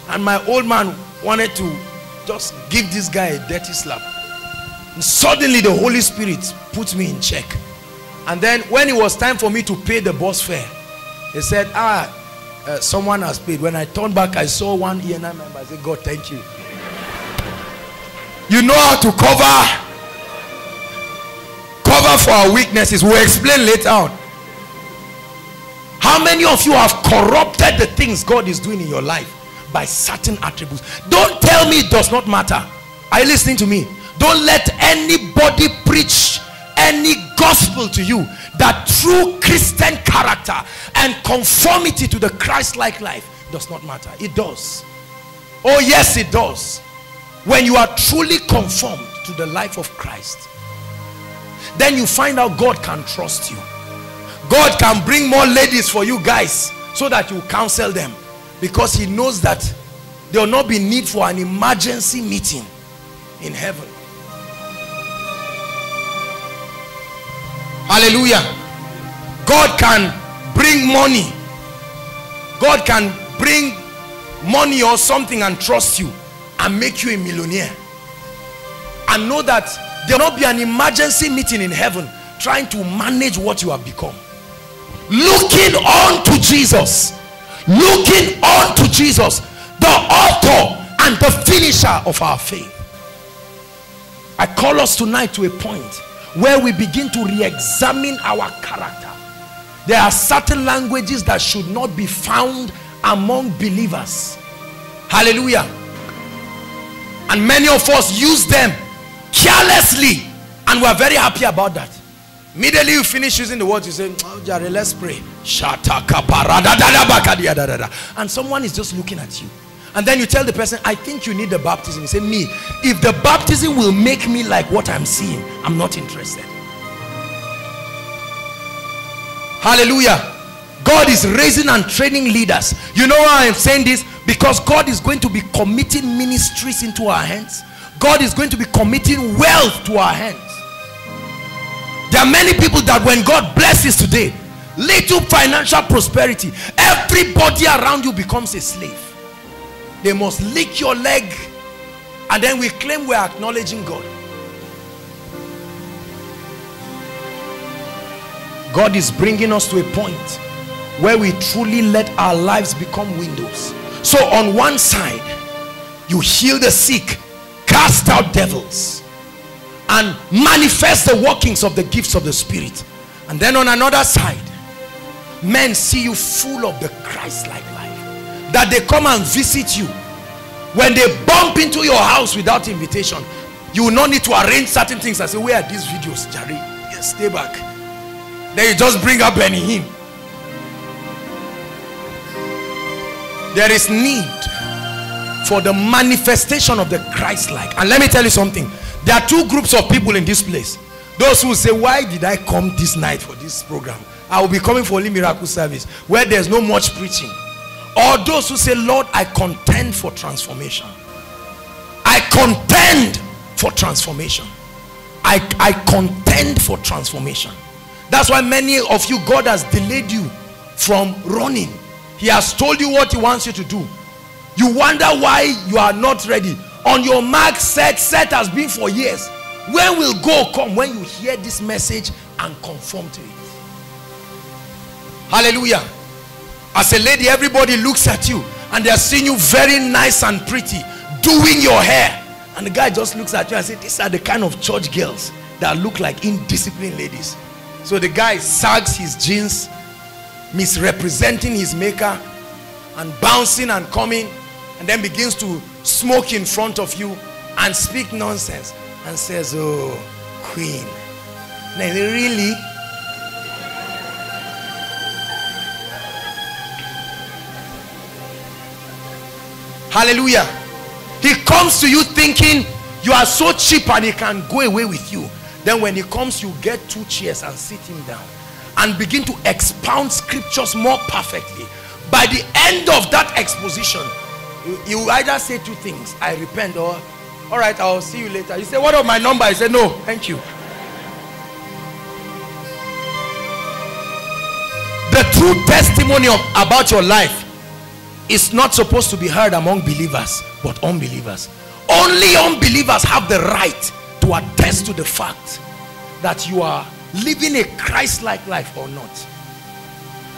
And my old man wanted to just give this guy a dirty slap. And suddenly the Holy Spirit put me in check. And then when it was time for me to pay the bus fare, he said, ah, uh, someone has paid. When I turned back, I saw one ENI member. I said, God, thank you. You know how to cover for our weaknesses we'll explain later on How many of you have corrupted the things God is doing in your life by certain attributes? Don't tell me it does not matter. Are you listening to me? Don't let anybody preach any gospel to you that true Christian character and conformity to the Christ-like life does not matter. It does. Oh yes, it does. When you are truly conformed to the life of Christ, then you find out God can trust you. God can bring more ladies for you guys so that you counsel them because he knows that there will not be need for an emergency meeting in heaven. Hallelujah. God can bring money. God can bring money or something and trust you and make you a millionaire. And know that there will not be an emergency meeting in heaven trying to manage what you have become. Looking on to Jesus. Looking on to Jesus. The author and the finisher of our faith. I call us tonight to a point where we begin to re-examine our character. There are certain languages that should not be found among believers. Hallelujah. And many of us use them carelessly and we're very happy about that. Immediately you finish using the words, you say, oh, let's pray. And someone is just looking at you. And then you tell the person, I think you need the baptism. You say, me, if the baptism will make me like what I'm seeing, I'm not interested. Hallelujah. God is raising and training leaders. You know why I'm saying this? Because God is going to be committing ministries into our hands. God is going to be committing wealth to our hands. There are many people that when God blesses today, little financial prosperity, everybody around you becomes a slave. They must lick your leg and then we claim we are acknowledging God. God is bringing us to a point where we truly let our lives become windows. So on one side, you heal the sick, cast out devils, and manifest the workings of the gifts of the Spirit. And then on another side, men see you full of the Christ-like life. That they come and visit you. When they bump into your house without invitation, you will not need to arrange certain things i say, where are these videos, Jerry? Yes, stay back. Then you just bring up Benny Hinn. There is need for the manifestation of the Christ-like. And let me tell you something. There are two groups of people in this place. Those who say, why did I come this night for this program? I will be coming for only miracle service where there's no much preaching. Or those who say, Lord, I contend for transformation. I contend for transformation. I, I contend for transformation. That's why many of you, God has delayed you from running. He has told you what he wants you to do. You wonder why you are not ready. On your mark, set, set has been for years. When will go come? When you hear this message and conform to it. Hallelujah. As a lady, everybody looks at you and they are seeing you very nice and pretty, doing your hair. And the guy just looks at you and says, these are the kind of church girls that look like indisciplined ladies. So the guy sags his jeans, misrepresenting his maker and bouncing and coming and then begins to smoke in front of you and speak nonsense and says, oh, queen. Now, really? Hallelujah. He comes to you thinking you are so cheap and he can go away with you. Then when he comes, you get two chairs and sit him down and begin to expound scriptures more perfectly. By the end of that exposition, you, either say two things. I repent or, all right, I'll see you later. You say, what of my number? I say, no, thank you. The true testimony of, about your life is not supposed to be heard among believers, but unbelievers. Only unbelievers have the right to attest to the fact that you are living a Christ-like life or not.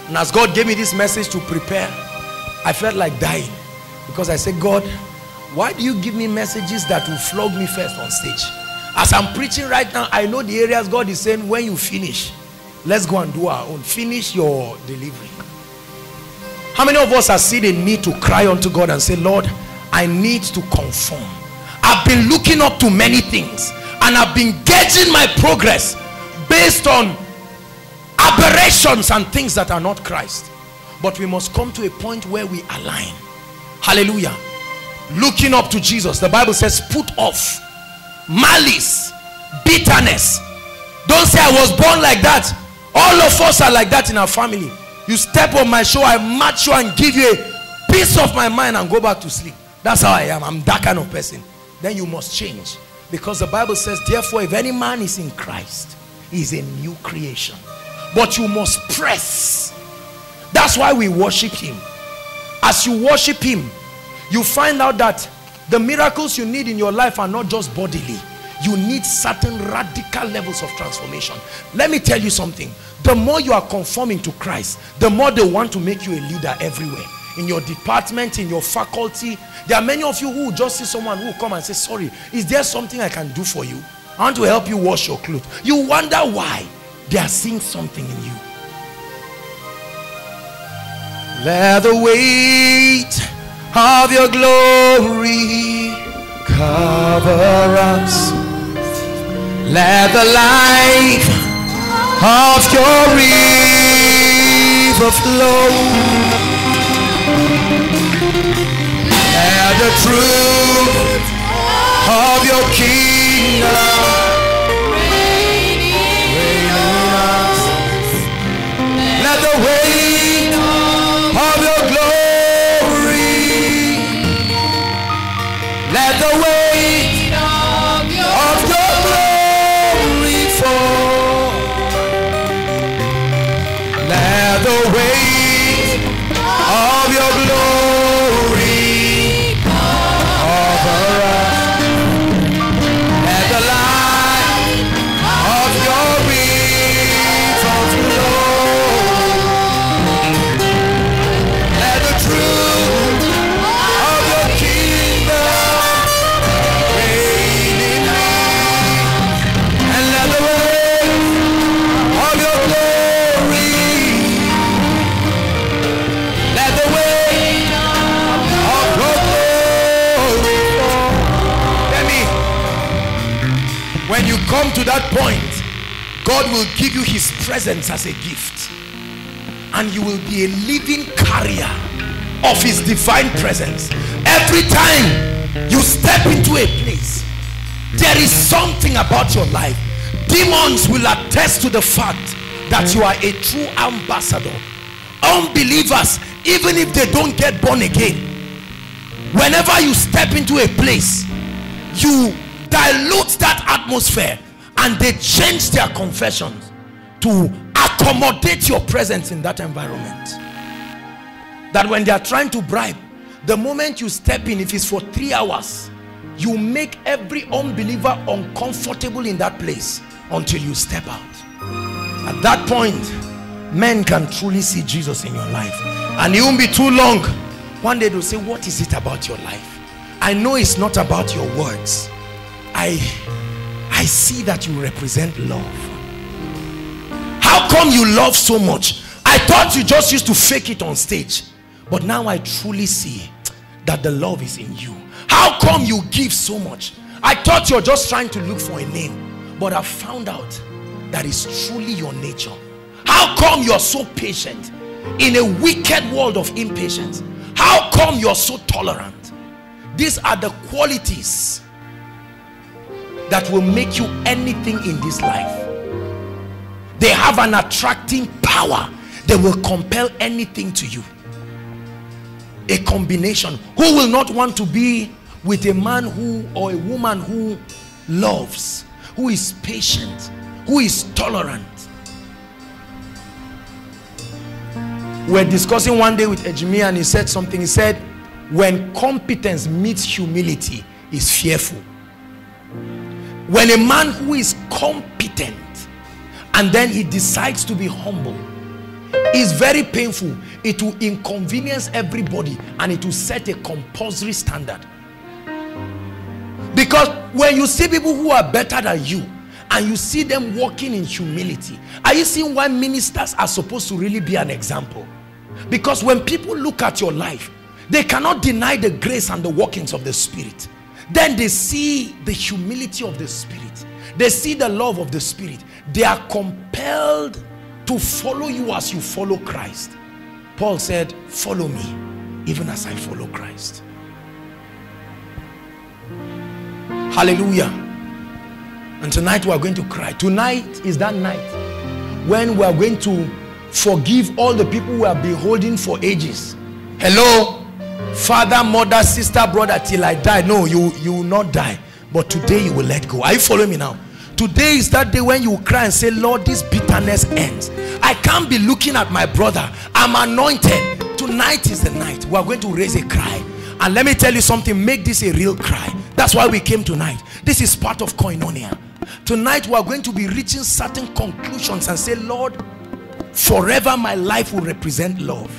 And as God gave me this message to prepare, I felt like dying. Because I said, God, why do you give me messages that will flog me first on stage? As I'm preaching right now, I know the areas God is saying, when you finish, let's go and do our own. Finish your delivery. How many of us are seen a need to cry unto God and say, Lord, I need to conform. I've been looking up to many things and I've been gauging my progress based on aberrations and things that are not Christ. But we must come to a point where we align. Hallelujah. Looking up to Jesus. The Bible says, put off malice, bitterness. Don't say I was born like that. All of us are like that in our family. You step on my show, I match you and give you a piece of my mind and go back to sleep. That's how I am. I'm that kind of person. Then you must change. Because the Bible says, therefore, if any man is in Christ, he is a new creation. But you must press. That's why we worship him. As you worship him, you find out that the miracles you need in your life are not just bodily. You need certain radical levels of transformation. Let me tell you something. The more you are conforming to Christ, the more they want to make you a leader everywhere in your department, in your faculty. There are many of you who just see someone who come and say, sorry, is there something I can do for you? I want to help you wash your clothes. You wonder why they are seeing something in you. Let the weight of your glory cover us. Let the life of your river flow and the truth of your kingdom that point, God will give you his presence as a gift. And you will be a living carrier of his divine presence. Every time you step into a place, there is something about your life. Demons will attest to the fact that you are a true ambassador unbelievers even if they don't get born again whenever you step into a place you dilute that atmosphere and they change their confessions to accommodate your presence in that environment. That when they are trying to bribe the moment you step in if it's for three hours you make every unbeliever uncomfortable in that place until you step out. At that point men can truly see Jesus in your life. And it won't be too long. One day they'll say what is it about your life? I know it's not about your words. I I see that you represent love. How come you love so much? I thought you just used to fake it on stage but now I truly see that the love is in you. How come you give so much? I thought you're just trying to look for a name but I found out that is truly your nature. How come you're so patient in a wicked world of impatience? How come you're so tolerant? These are the qualities that will make you anything in this life. They have an attracting power. They will compel anything to you. A combination. Who will not want to be with a man who or a woman who loves who is patient who is tolerant? We're discussing one day with Ejimi and he said something. He said when competence meets humility is fearful when a man who is competent and then he decides to be humble is very painful it will inconvenience everybody and it will set a compulsory standard because when you see people who are better than you and you see them walking in humility are you seeing why ministers are supposed to really be an example Because when people look at your life, they cannot deny the grace and the workings of the Spirit. Then they see the humility of the Spirit. They see the love of the Spirit. They are compelled to follow you as you follow Christ. Paul said, follow me even as I follow Christ. Hallelujah. And tonight we are going to cry. Tonight is that night when we are going to forgive all the people we have been holding for ages. Hello? Father, mother, sister, brother, till I die. No, you, you will not die. But today you will let go. Are you following me now? Today is that day when you cry and say, Lord, this bitterness ends. I can't be looking at my brother. I'm anointed. Tonight is the night. We are going to raise a cry. And let me tell you something, make this a real cry. That's why we came tonight. This is part of koinonia. Tonight we are going to be reaching certain conclusions and say, Lord, forever my life will represent love.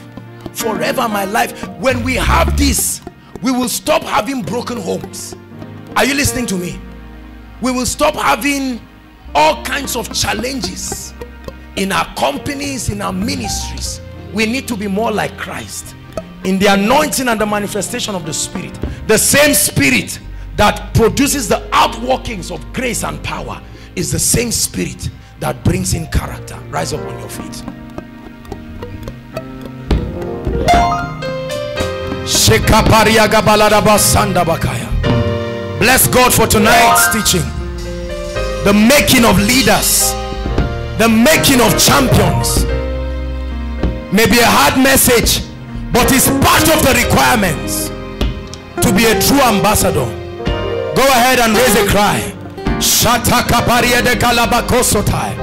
Forever my life. When we have this, we will stop having broken homes. Are you listening to me? We will stop having all kinds of challenges in our companies, in our ministries. We need to be more like Christ in the anointing and the manifestation of the Spirit. The same Spirit that produces the outworkings of grace and power is the same Spirit that brings in character. Rise up on your feet. Bless God for tonight's teaching. The making of leaders, the making of champions. Maybe a hard message, but it's part of the requirements to be a true ambassador. Go ahead and raise a cry. Shataka paria de kalabakosotai.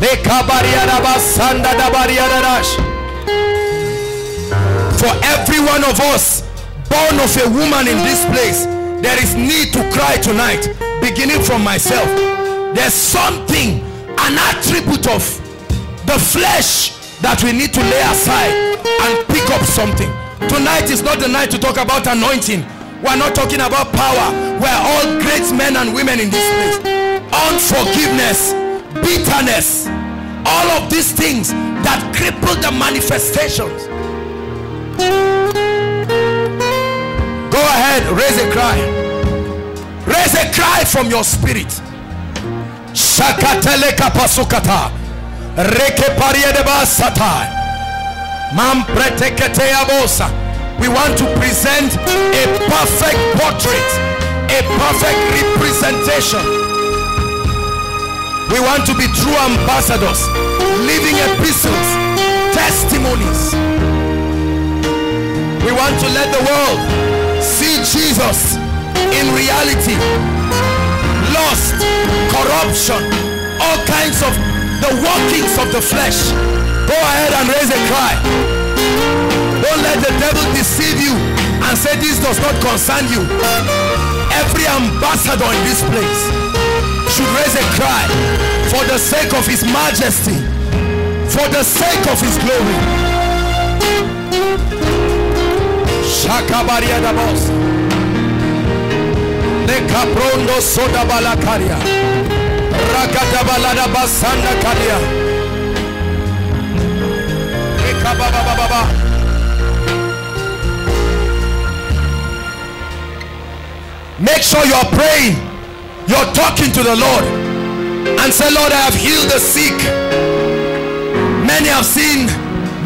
Lekabaria rabasanda dabaria darash for every one of us born of a woman in this place. There is need to cry tonight beginning from myself. There's something an attribute of the flesh that we need to lay aside and pick up something. Tonight is not the night to talk about anointing. We're not talking about power. We're all great men and women in this place. Unforgiveness bitterness all of these things that cripple the manifestations Go ahead, raise a cry. Raise a cry from your spirit. Shakatele kapasukata. Reke pariedeba sata. Mam bosa. We want to present a perfect portrait, a perfect representation. We want to be true ambassadors, living epistles, testimonies. We want to let the world see Jesus in reality. Lost, corruption, all kinds of the workings of the flesh. Go ahead and raise a cry. Don't let the devil deceive you and say this does not concern you. Every ambassador in this place should raise a cry for the sake of his majesty, for the sake of his glory. Shakabaria da boss. Le caprondo soda balakaria. Rakata balada basanda kalia. Le kababa baba. Make sure you're praying. You're talking to the Lord. And say, Lord, I have healed the sick. Many have seen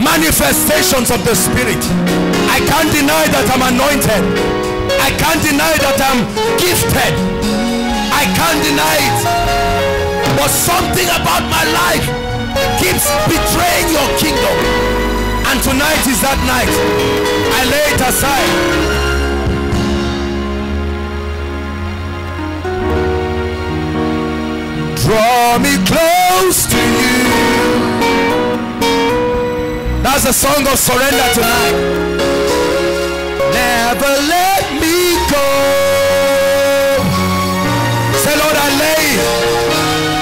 manifestations of the Spirit. I can't deny that I'm anointed. I can't deny that I'm gifted. I can't deny it. But something about my life keeps betraying your kingdom. And tonight is that night. I lay it aside. Draw me close to you. That's a song of surrender tonight never let me go. Say, Lord, I lay,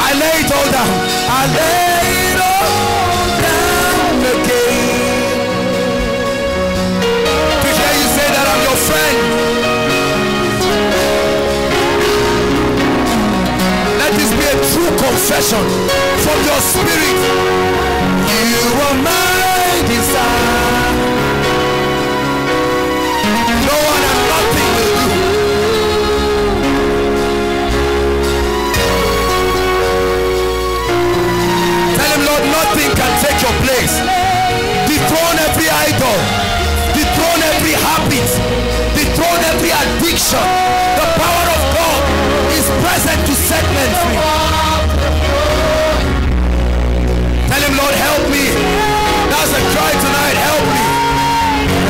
I lay it all down. I lay it all down again. To hear you say that I'm your friend. Let this be a true confession from your spirit. Addiction. The power of God is present to set men free. Tell him, Lord, help me. That's a cry tonight. Help me.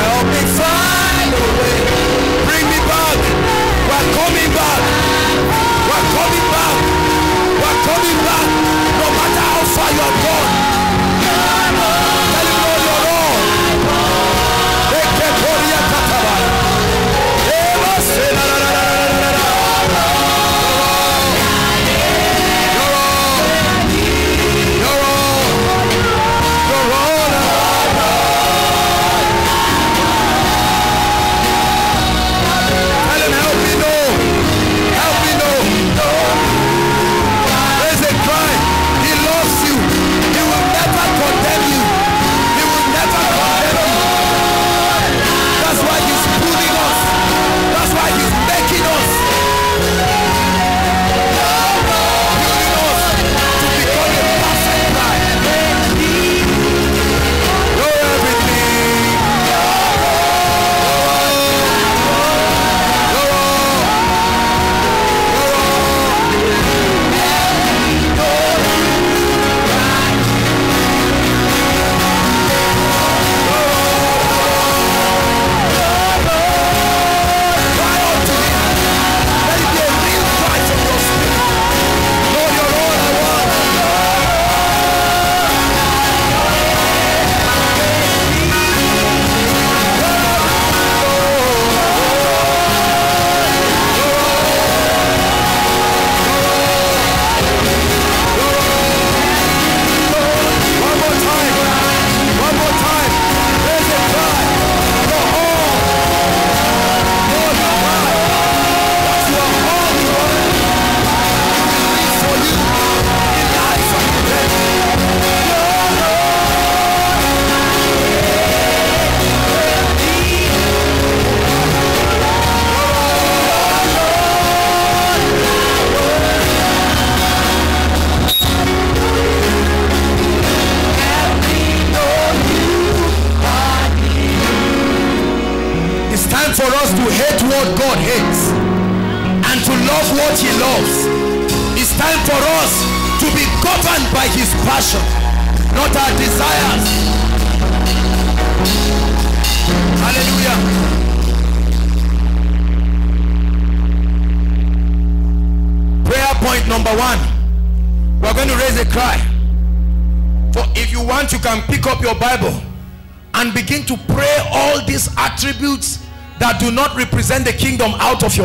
Help me find a way. Bring me back. We're coming back. We're coming back. We're coming back. No matter how far you have gone.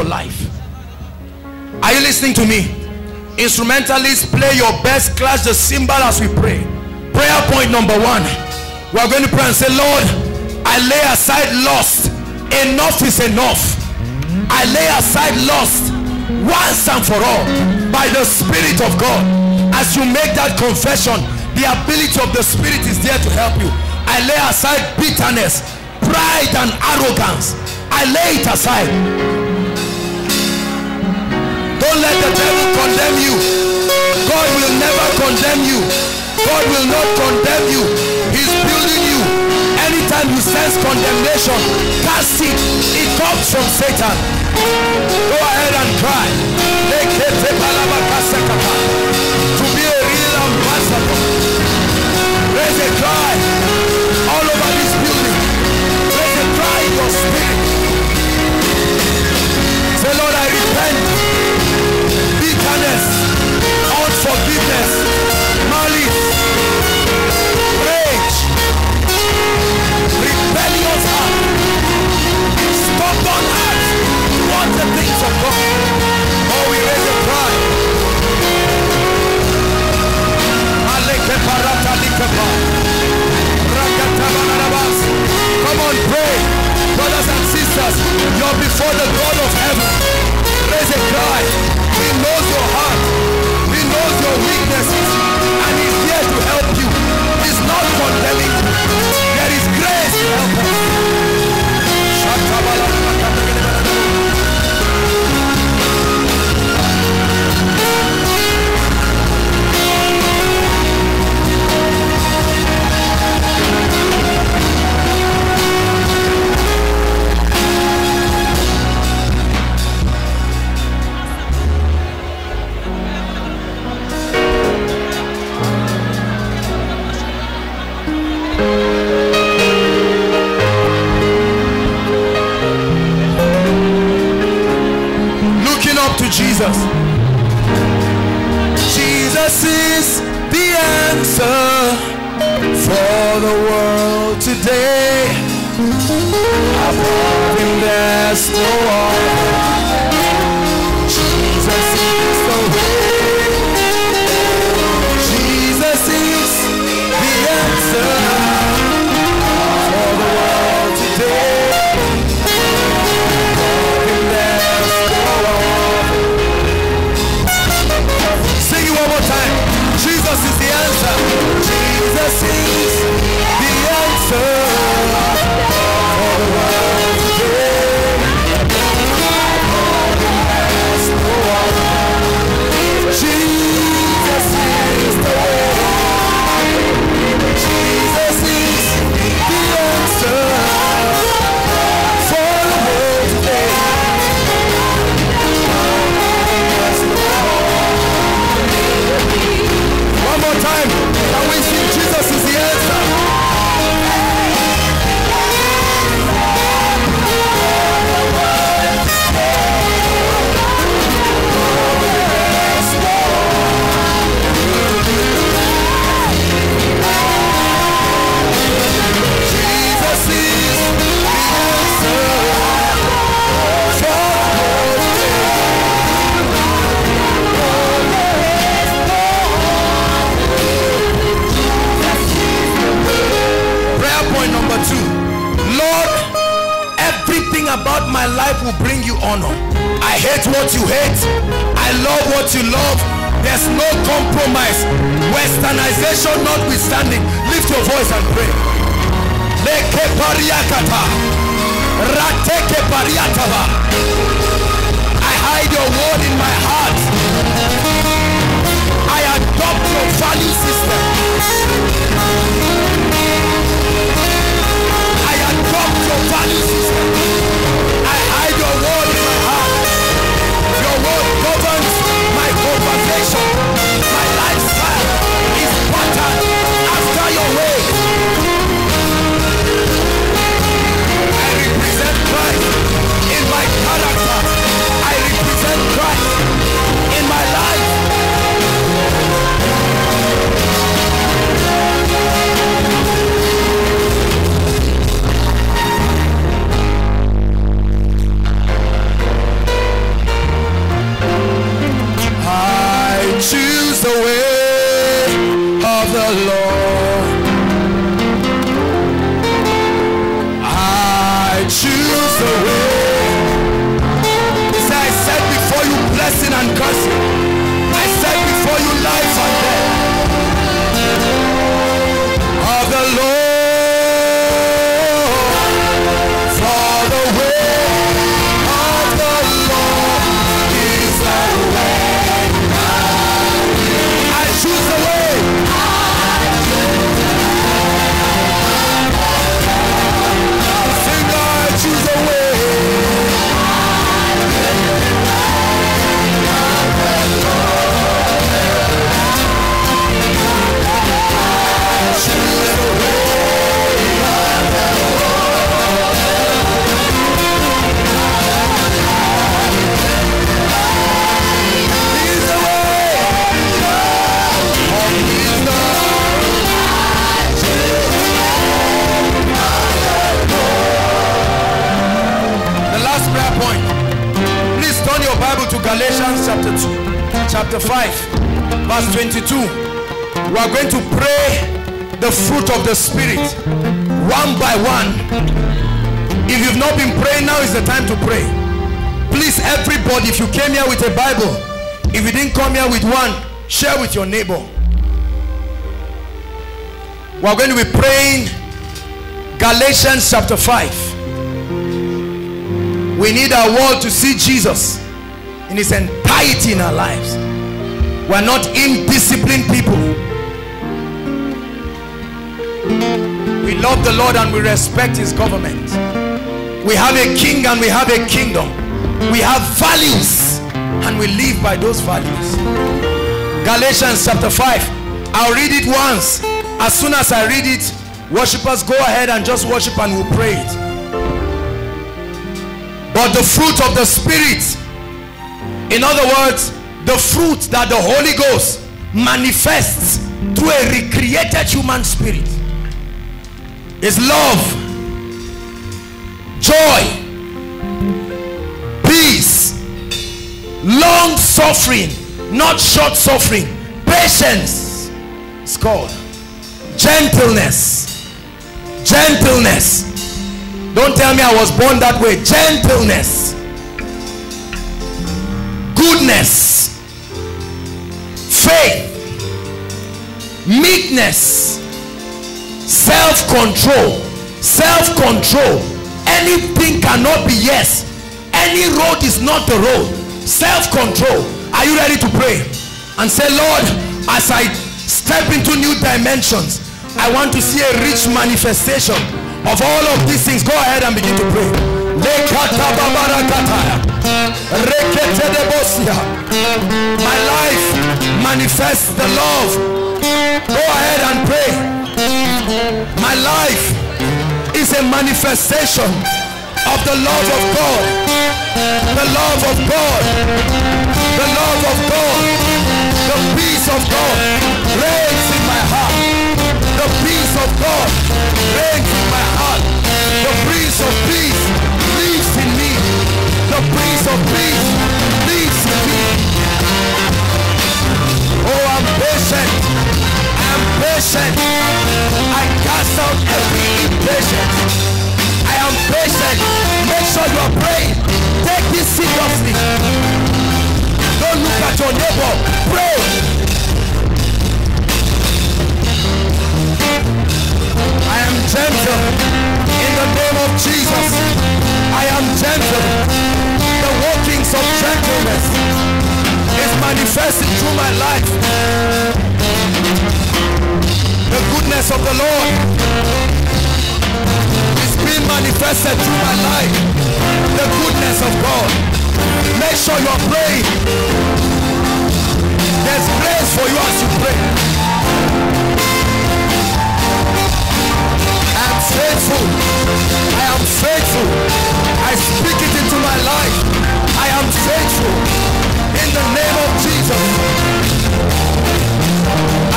Your life. Are you listening to me? Instrumentalists, play your best, clash the cymbal as we pray. Prayer point number one. We're going to pray and say, Lord, I lay aside lust. Enough is enough. I lay aside lust once and for all by the Spirit of God. As you make that confession, the ability of the Spirit is there to help you. I lay aside bitterness, pride, and arrogance. I lay it aside. Don't let the devil condemn you. God will never condemn you. God will not condemn you. He's building you. Anytime you sense condemnation, cast it. It comes from Satan. Go ahead and cry. To be a real ambassador. Raise a cry Bitterness, unforgiveness, malice, rage, rebellious heart, stubborn heart towards the things of God. Oh, we raise a cry. Come on, pray. Brothers and sisters, you're before the God of heaven. Raise a cry. He knows your heart. He knows your weaknesses. And he's here to help you. He's not condemning you. Jesus. Jesus is the answer for the world today. Chapter 5, verse 22. We are going to pray the fruit of the Spirit one by one. If you've not been praying, now is the time to pray. Please, everybody, if you came here with a Bible, if you didn't come here with one, share with your neighbor. We are going to be praying Galatians chapter 5. We need our world to see Jesus in his entirety in our lives. We are not indisciplined people. We love the Lord and we respect his government. We have a king and we have a kingdom. We have values and we live by those values. Galatians chapter 5. I'll read it once. As soon as I read it, worshippers go ahead and just worship and we'll pray it. But the fruit of the Spirit In other words, the fruit that the Holy Ghost manifests through a recreated human spirit is love, joy, peace, long suffering, not short suffering, patience. It's called gentleness. Gentleness. Don't tell me I was born that way. Gentleness. Goodness. Faith. Meekness. Self-control. Self-control. Anything cannot be yes. Any road is not the road. Self-control. Are you ready to pray? And say, Lord, as I step into new dimensions, I want to see a rich manifestation of all of these things go ahead and begin to pray my life manifests the love. Go ahead and pray. My life is a manifestation of the love of God. The love of God. The love of God. The peace of God. Reigns in my heart. The peace of God in me. Oh, I'm patient. I am patient. I cast out every. I am patient. Make sure you are praying. Take this. Don't look at your neighbor. Pray. I am gentle in the name of Jesus. I am gentle. Workings of gentleness is manifesting through my life. The goodness of the Lord is being manifested through my life. The goodness of God. Make sure you are praying. There's grace for you as you pray. Faithful. I am faithful. I speak it into my life. I am faithful. In the name of Jesus.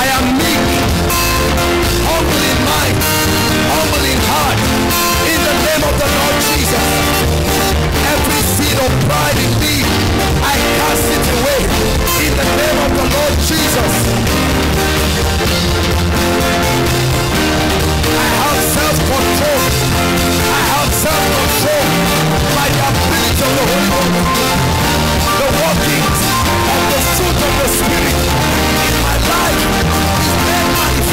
I am meek. Humble in mind. Humble in heart. In the name of the Lord Jesus. Every seed of pride in me, I cast it away. In the name of the Lord Jesus. Self-control. I have self-control by the ability of the Holy Ghost. The workings of the fruit of the Spirit in my life is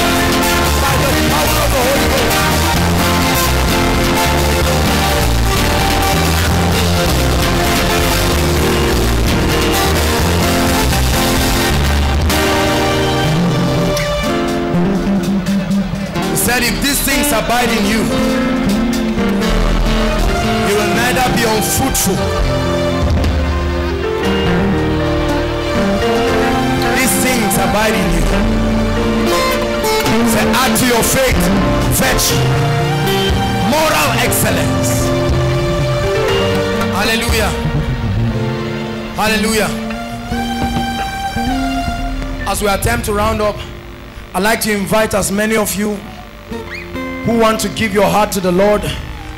by the power of the Holy Ghost. Said if these things abide in you you will neither be unfruitful. These things abide in you. Say add to your faith fetch moral excellence. Hallelujah. Hallelujah. As we attempt to round up I'd like to invite as many of you who want to give your heart to the Lord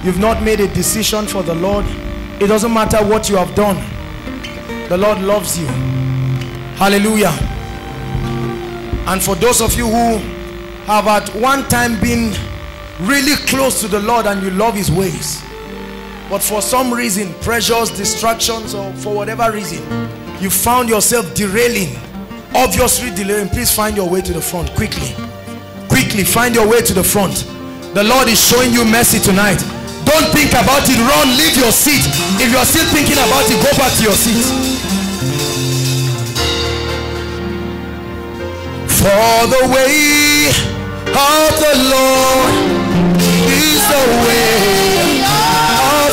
you've not made a decision for the Lord. It doesn't matter what you have done. The Lord loves you. Hallelujah. And for those of you who have at one time been really close to the Lord and you love his ways but for some reason pressures distractions or for whatever reason you found yourself derailing obviously delaying please find your way to the front quickly. Quickly find your way to the front the Lord is showing you mercy tonight. Don't think about it. Run. Leave your seat. If you are still thinking about it, go back to your seat. For the way of the Lord is the way of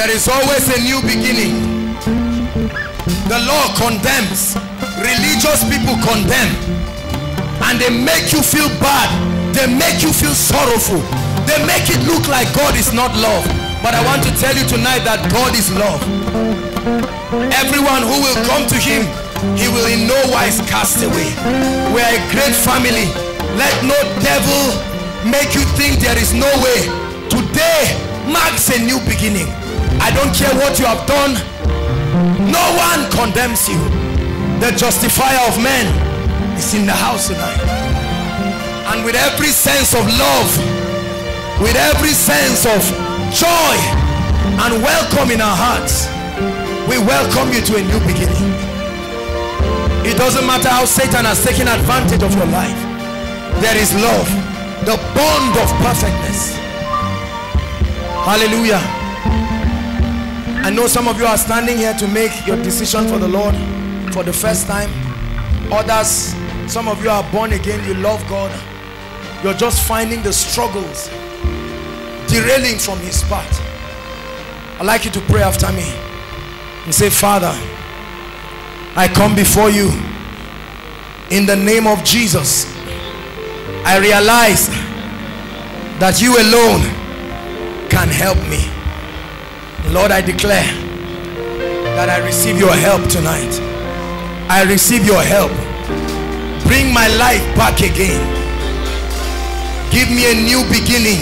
There is always a new beginning. The law condemns. Religious people condemn. And they make you feel bad. They make you feel sorrowful. They make it look like God is not love. But I want to tell you tonight that God is love. Everyone who will come to him, he will in no wise cast away. We are a great family. Let no devil make you think there is no way. Today marks a new beginning. I don't care what you have done. No one condemns you. The justifier of men is in the house tonight. And with every sense of love, with every sense of joy and welcome in our hearts, we welcome you to a new beginning. It doesn't matter how Satan has taken advantage of your life. There is love, the bond of perfectness. Hallelujah. I know some of you are standing here to make your decision for the Lord for the first time. Others, some of you are born again, you love God. You're just finding the struggles derailing from his path. I'd like you to pray after me and say, Father, I come before you in the name of Jesus. I realize that you alone can help me. Lord, I declare that I receive your help tonight. I receive your help. Bring my life back again. Give me a new beginning.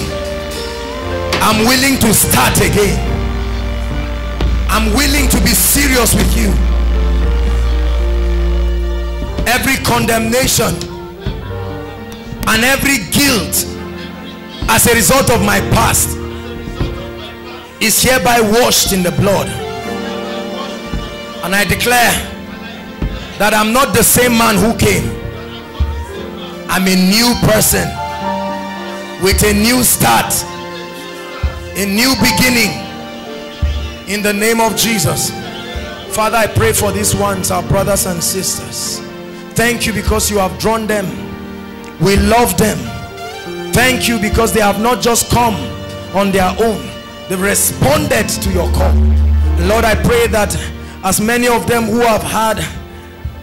I'm willing to start again. I'm willing to be serious with you. Every condemnation and every guilt as a result of my past is hereby washed in the blood. And I declare that I'm not the same man who came. I'm a new person with a new start a new beginning. In the name of Jesus. Father I pray for these ones our brothers and sisters. Thank you because you have drawn them. We love them. Thank you because they have not just come on their own they've responded to your call. Lord i pray that as many of them who have had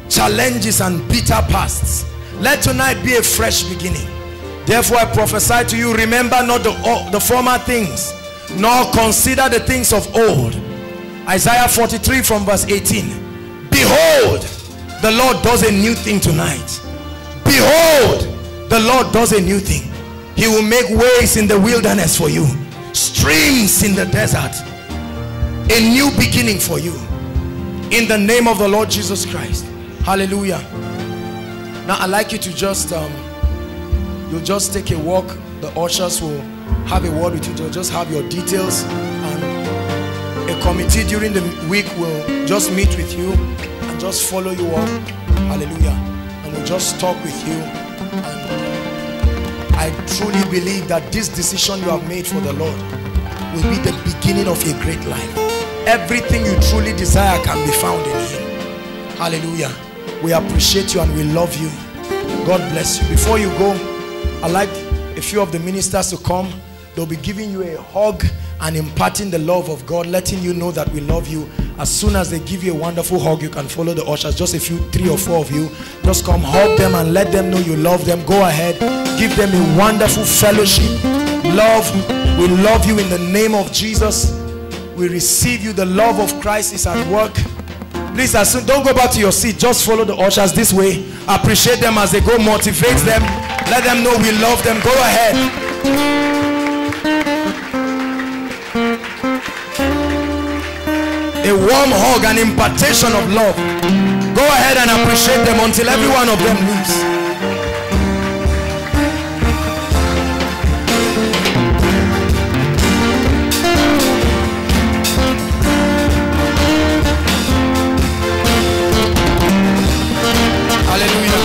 challenges and bitter pasts let tonight be a fresh beginning. Therefore i prophesy to you remember not the, the former things nor consider the things of old. Isaiah 43 from verse 18 behold the lord does a new thing tonight. Behold the lord does a new thing. He will make ways in the wilderness for you streams in the desert. A new beginning for you. In the name of the Lord Jesus Christ. Hallelujah. Now I'd like you to just um, you'll just take a walk. The ushers will have a word with you. They'll just have your details. And a committee during the week will just meet with you and just follow you up. Hallelujah. And we'll just talk with you I truly believe that this decision you have made for the Lord will be the beginning of a great life. Everything you truly desire can be found in Him. Hallelujah. We appreciate you and we love you. God bless you. Before you go, I'd like a few of the ministers to come. They'll be giving you a hug and imparting the love of God, letting you know that we love you. As soon as they give you a wonderful hug, you can follow the ushers. Just a few, three or four of you. Just come hug them and let them know you love them. Go ahead. Give them a wonderful fellowship. Love. We love you in the name of Jesus. We receive you. The love of Christ is at work. Please, as soon, don't go back to your seat. Just follow the ushers this way. Appreciate them as they go. Motivate them. Let them know we love them. Go ahead. A warm hug an impartation of love. Go ahead and appreciate them until every one of them leaves. Hallelujah.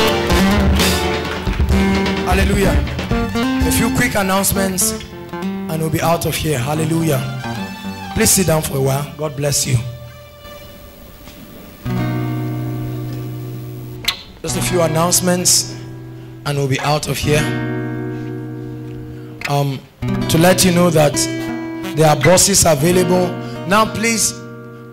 Hallelujah. A few quick announcements and we'll be out of here. Hallelujah. Please sit down for a while. God bless you. Just a few announcements and we'll be out of here. Um, to let you know that there are buses available. Now, please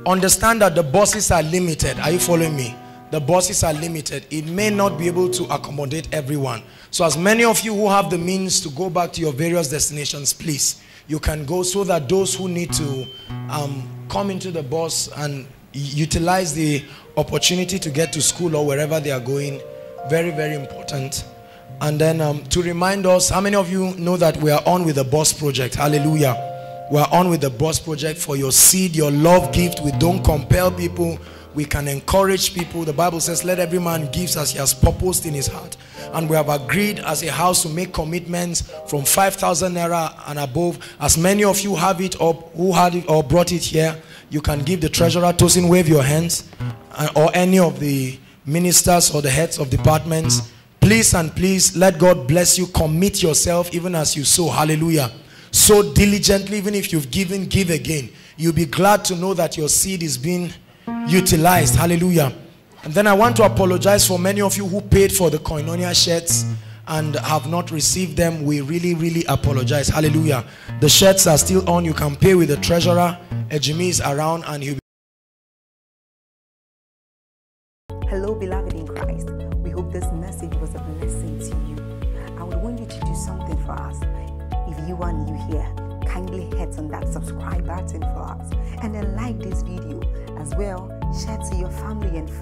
understand that the buses are limited. Are you following me? The buses are limited. It may not be able to accommodate everyone. So, as many of you who have the means to go back to your various destinations, please, you can go so that those who need to um, come into the bus and utilize the opportunity to get to school or wherever they are going, very, very important. And then um, to remind us, how many of you know that we are on with the bus project? Hallelujah. We are on with the bus project for your seed, your love gift. We don't compel people. We can encourage people. The Bible says, let every man gives as he has purposed in his heart. And we have agreed as a house to make commitments from 5,000 naira and above. As many of you have it or who had it or brought it here, you can give the treasurer, Tosin, wave your hands. Uh, or any of the ministers or the heads of departments. Please and please let God bless you. Commit yourself even as you sow. Hallelujah so diligently, even if you've given, give again. You'll be glad to know that your seed is being utilized. Hallelujah. And then I want to apologize for many of you who paid for the Koinonia shirts and have not received them. We really, really apologize. Hallelujah. The shirts are still on. You can pay with the treasurer. Ejimi is around and he'll